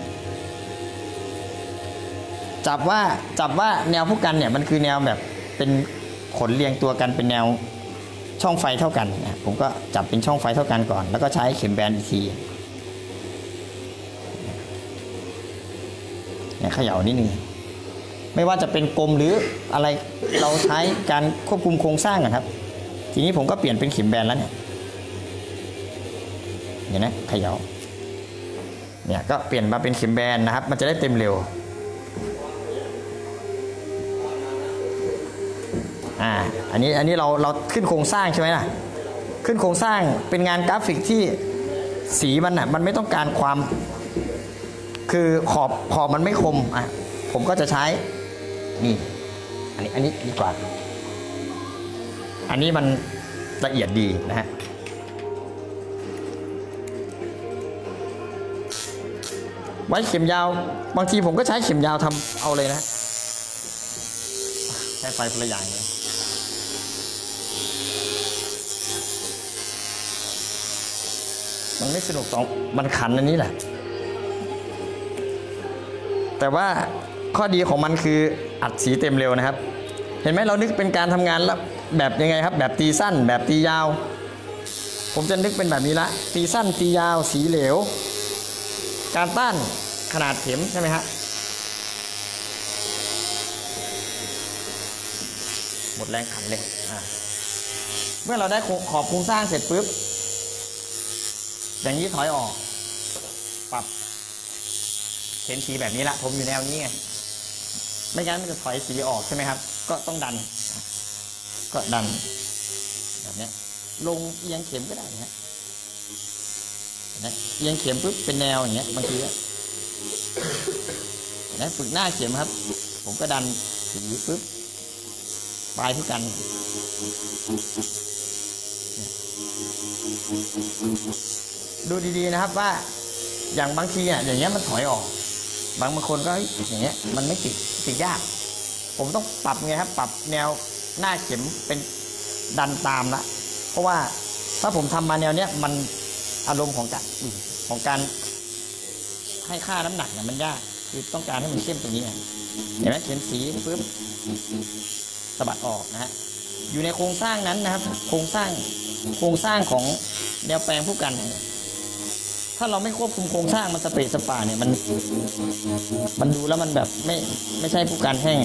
จับว่าจับว่าแนวผู้กันเนี่ยมันคือแนวแบบเป็นขนเรียงตัวกันเป็นแนวช่องไฟเท่ากันนะผมก็จับเป็นช่องไฟเท่ากันก่อน แล้วก็ใช้เข็มแบนอีกที เนี่ยเขย่านิดนึงไม่ว่าจะเป็นกลมหรืออะไรเราใช้การควบคุมโครงสร้างอะครับ ทีนี้ผมก็เปลี่ยนเป็นเข็มแบนแล้วเนี่ยเห็นไหมเขย่าเนี่ยก็เปลี่ยนมาเป็นเข็มแบนนะครับ มันจะได้เต็มเร็วอ่าอันนี้อันนี้เราเราขึ้นโครงสร้างใช่ไหมล่ะขึ้นโครงสร้างเป็นงานกราฟิกที่สีมันอะมันไม่ต้องการความ คือขอบขอบมันไม่คมอะผมก็จะใช้นี่อันนี้อันนี้ดีกว่า อันนี้มันละเอียดดีนะฮะไว้เข็มยาว บางทีผมก็ใช้เข็มยาวทำเอาเลยนะใช้ไฟคนละอย่างเลยมันไม่สนุกตรงมันขันอันนี้แหละ แต่ว่าข้อดีของมันคืออัดสีเต็มเร็วนะครับ เห็นไหมเรานึกเป็นการทำงานแล้วแบบยังไงครับ แบบตีสั้น แบบตียาว ผมจะนึกเป็นแบบนี้ละ ตีสั้นตียาวสีเหลว การต้านขนาดเข็มใช่ไหมฮะหมดแรงขันเลยเมื่อเราได้ขอบโครงสร้างเสร็จปุ๊บอย่างนี้ถอยออก ปรับ ห็นสีแบบนี้ละผมอยู่แนวนี้ไงไม่งั้นมันจะถอยสีออกใช่ไหมครับ ก็ต้องดัน ก็ดัน แบบนี้ลงเอียงเข็มก็ได้นะฮะเนไหมเอียงเข็มปุ๊บเป็นแนวอย่างเงี้ยบางทีนไหมฝึกหน้าเข็มครับ ผมก็ดันสีปุ๊บปลายที่กันดูดีๆนะครับว่าอย่างบางทีอะอย่างเงี้ยมันถอยออก บางบางคนก็อย่างเงี้ยมันไม่ติดติดยาก ผมต้องปรับไงครับปรับแนวหน้าเข็มเป็นดันตามละเพราะว่าถ้าผมทำมาแนวเนี้ยมันอารมณ์ของการของการให้ค่าน้ำหนักเนี่ยมันยากคือต้องการให้มันเข้มตรงนี้เห็นไหมเขียนสีปุ๊บสะบัดออกนะฮะอยู่ในโครงสร้างนั้นนะครับ โครงสร้างโครงสร้างของแนวแปลงผู้กันเนี่ย ถ้าเราไม่ควบคุมโครงสร้างมันสเปรย์สปาเนี่ยมันมันดูแล้วมันแบบไม่ไม่ใช่ผู้การแห้ง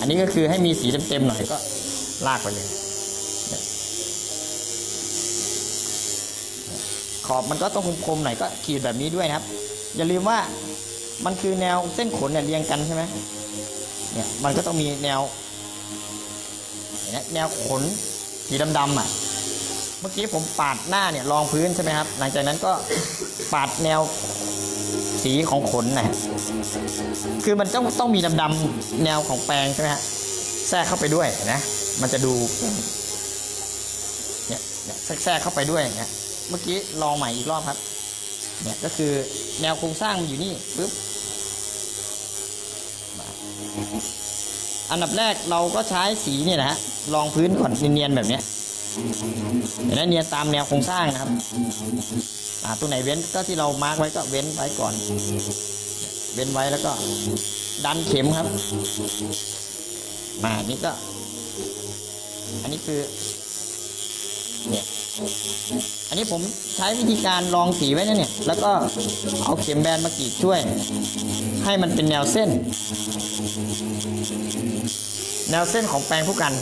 อันนี้ก็คือให้มีสีเต็มๆหน่อยก็ลากไปเลย ขอบมันก็ต้องคมๆหน่อยก็ขีดแบบนี้ด้วยนะครับ อย่าลืมว่ามันคือแนวเส้นขนเนี่ยเรียงกันใช่ไหมเนี่ยมันก็ต้องมีแนว แนวขนสีดำๆอะ เมื่อกี้ผมปาดหน้าเนี่ยรองพื้นใช่ไหมครับ หลังจากนั้นก็ปาดแนวสีของขนนะฮะคือมันต้องต้องมีดำๆแนวของแปรงใช่ไหมฮะแทรกเข้าไปด้วยนะ มันจะดูเนี่ยเนี่ยแทรกแทรกเข้าไปด้วยเนี่ยเมื่อกี้ลองใหม่อีกรอบครับ เนี่ยก็คือแนวโครงสร้างมันอยู่นี่ปึ๊บอันดับแรกเราก็ใช้สีเนี่ยนะฮะรองพื้นก่อนเนียนๆแบบเนี้ย เห็นไหมเนียนตามแนวโครงสร้างนะครับตัวไหนเว้นก็ที่เรามาร์กไว้ก็เว้นไว้ก่อน เว้นไว้แล้วก็ดันเข็มครับ มาอันี่ก็ อันนี้คือเนี่ยอันนี้ผมใช้วิธีการลองสีไว้นะเนี่ย แล้วก็เอาเข็มแบนมากรีดช่วย ให้มันเป็นแนวเส้น แนวเส้นของแปรงผู้กัน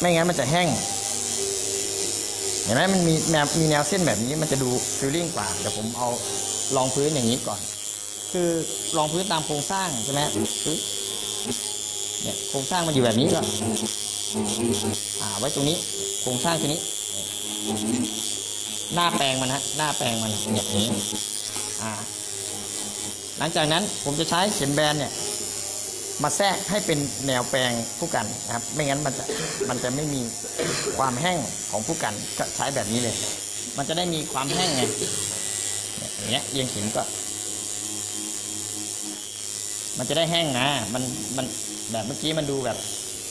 ไม่งั้นมันจะแห้ง เห็นไหมมันมีแนวมีแนวเส้นแบบนี้มันจะดูฟิลลิ่งกว่าเดี๋ยวผมเอารองพื้นอย่างนี้ก่อน คือรองพื้นตามโครงสร้างใช่ไหมเนี่ยโครงสร้างมันอยู่แบบนี้ก็อ่าไว้ตรงนี้โครงสร้างตัวนี้ หน้าแปลงมันฮะหน้าแปลงมันเนี่ยอย่างนี้อ่าหลังจากนั้นผมจะใช้เข็มแบนเนี่ย มาแทรกให้เป็นแนวแปลงผู้กันนะครับ ไม่งั้นมันจะมันจะไม่มีความแห้งของผู้กันก็ใช้แบบนี้เลย มันจะได้มีความแห้งไงอย่างเงี้ยเรียงเข็มก็ มันจะได้แห้งนะมันมันแบบเมื่อกี้มันดูแบบ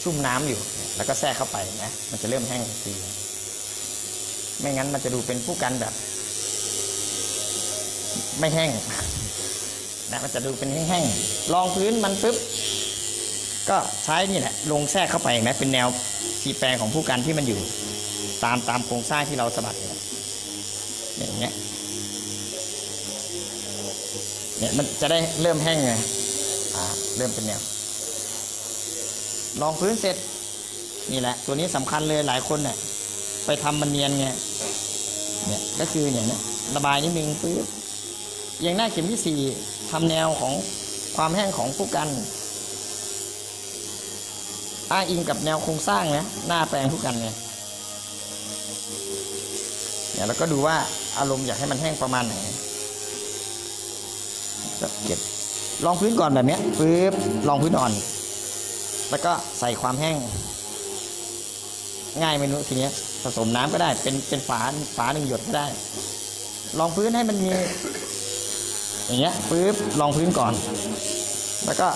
ชุ่มน้ำอยู่ แล้วก็แทรกเข้าไปนะมันจะเริ่มแห้งทีไม่งั้นมันจะดูเป็นผู้กันแบบ ไม่แห้งนะมันจะดูเป็นแห้งๆรองพื้นมันปุ๊บ ก็ใช้นี่แหละลงแทรกเข้าไปเห็นไหมเป็นแนวสีแปลงของผู้กันที่มันอยู่ตามตามโครงสร้างที่เราสะบัดอย่างเงี้ยเนี่ยมันจะได้เริ่มแห้งไงอ่าเริ่มเป็นแนวรองพื้นเสร็จนี่แหละ ตัวนี้สำคัญเลยหลายคนเนี่ยไปทำมันเนียนไงเนี่ยก็คือเนี่ยนะระบายนิดนึงปึ๊บเอียงหน้าเข็มที่สี่ทำแนวของความแห้งของผู้กัน อ้างอิงกับแนวโครงสร้างนะหน้าแปลงผู้กันไงเนี่ยเราก็ดูว่าอารมณ์อยากให้มันแห้งประมาณไหนก็เก็บลองพื้นก่อนแบบนี้ปึ๊บลองพื้นอ่อน แล้วก็ใส่ความแห้ง ง่ายเมนูทีนี้ผสมน้ำก็ได้ เป็นเป็นฝาฝาหนึ่งหยดก็ได้ ลองพื้นให้มันมี อย่างเงี้ยปึ๊บลองพื้นก่อน แล้วก็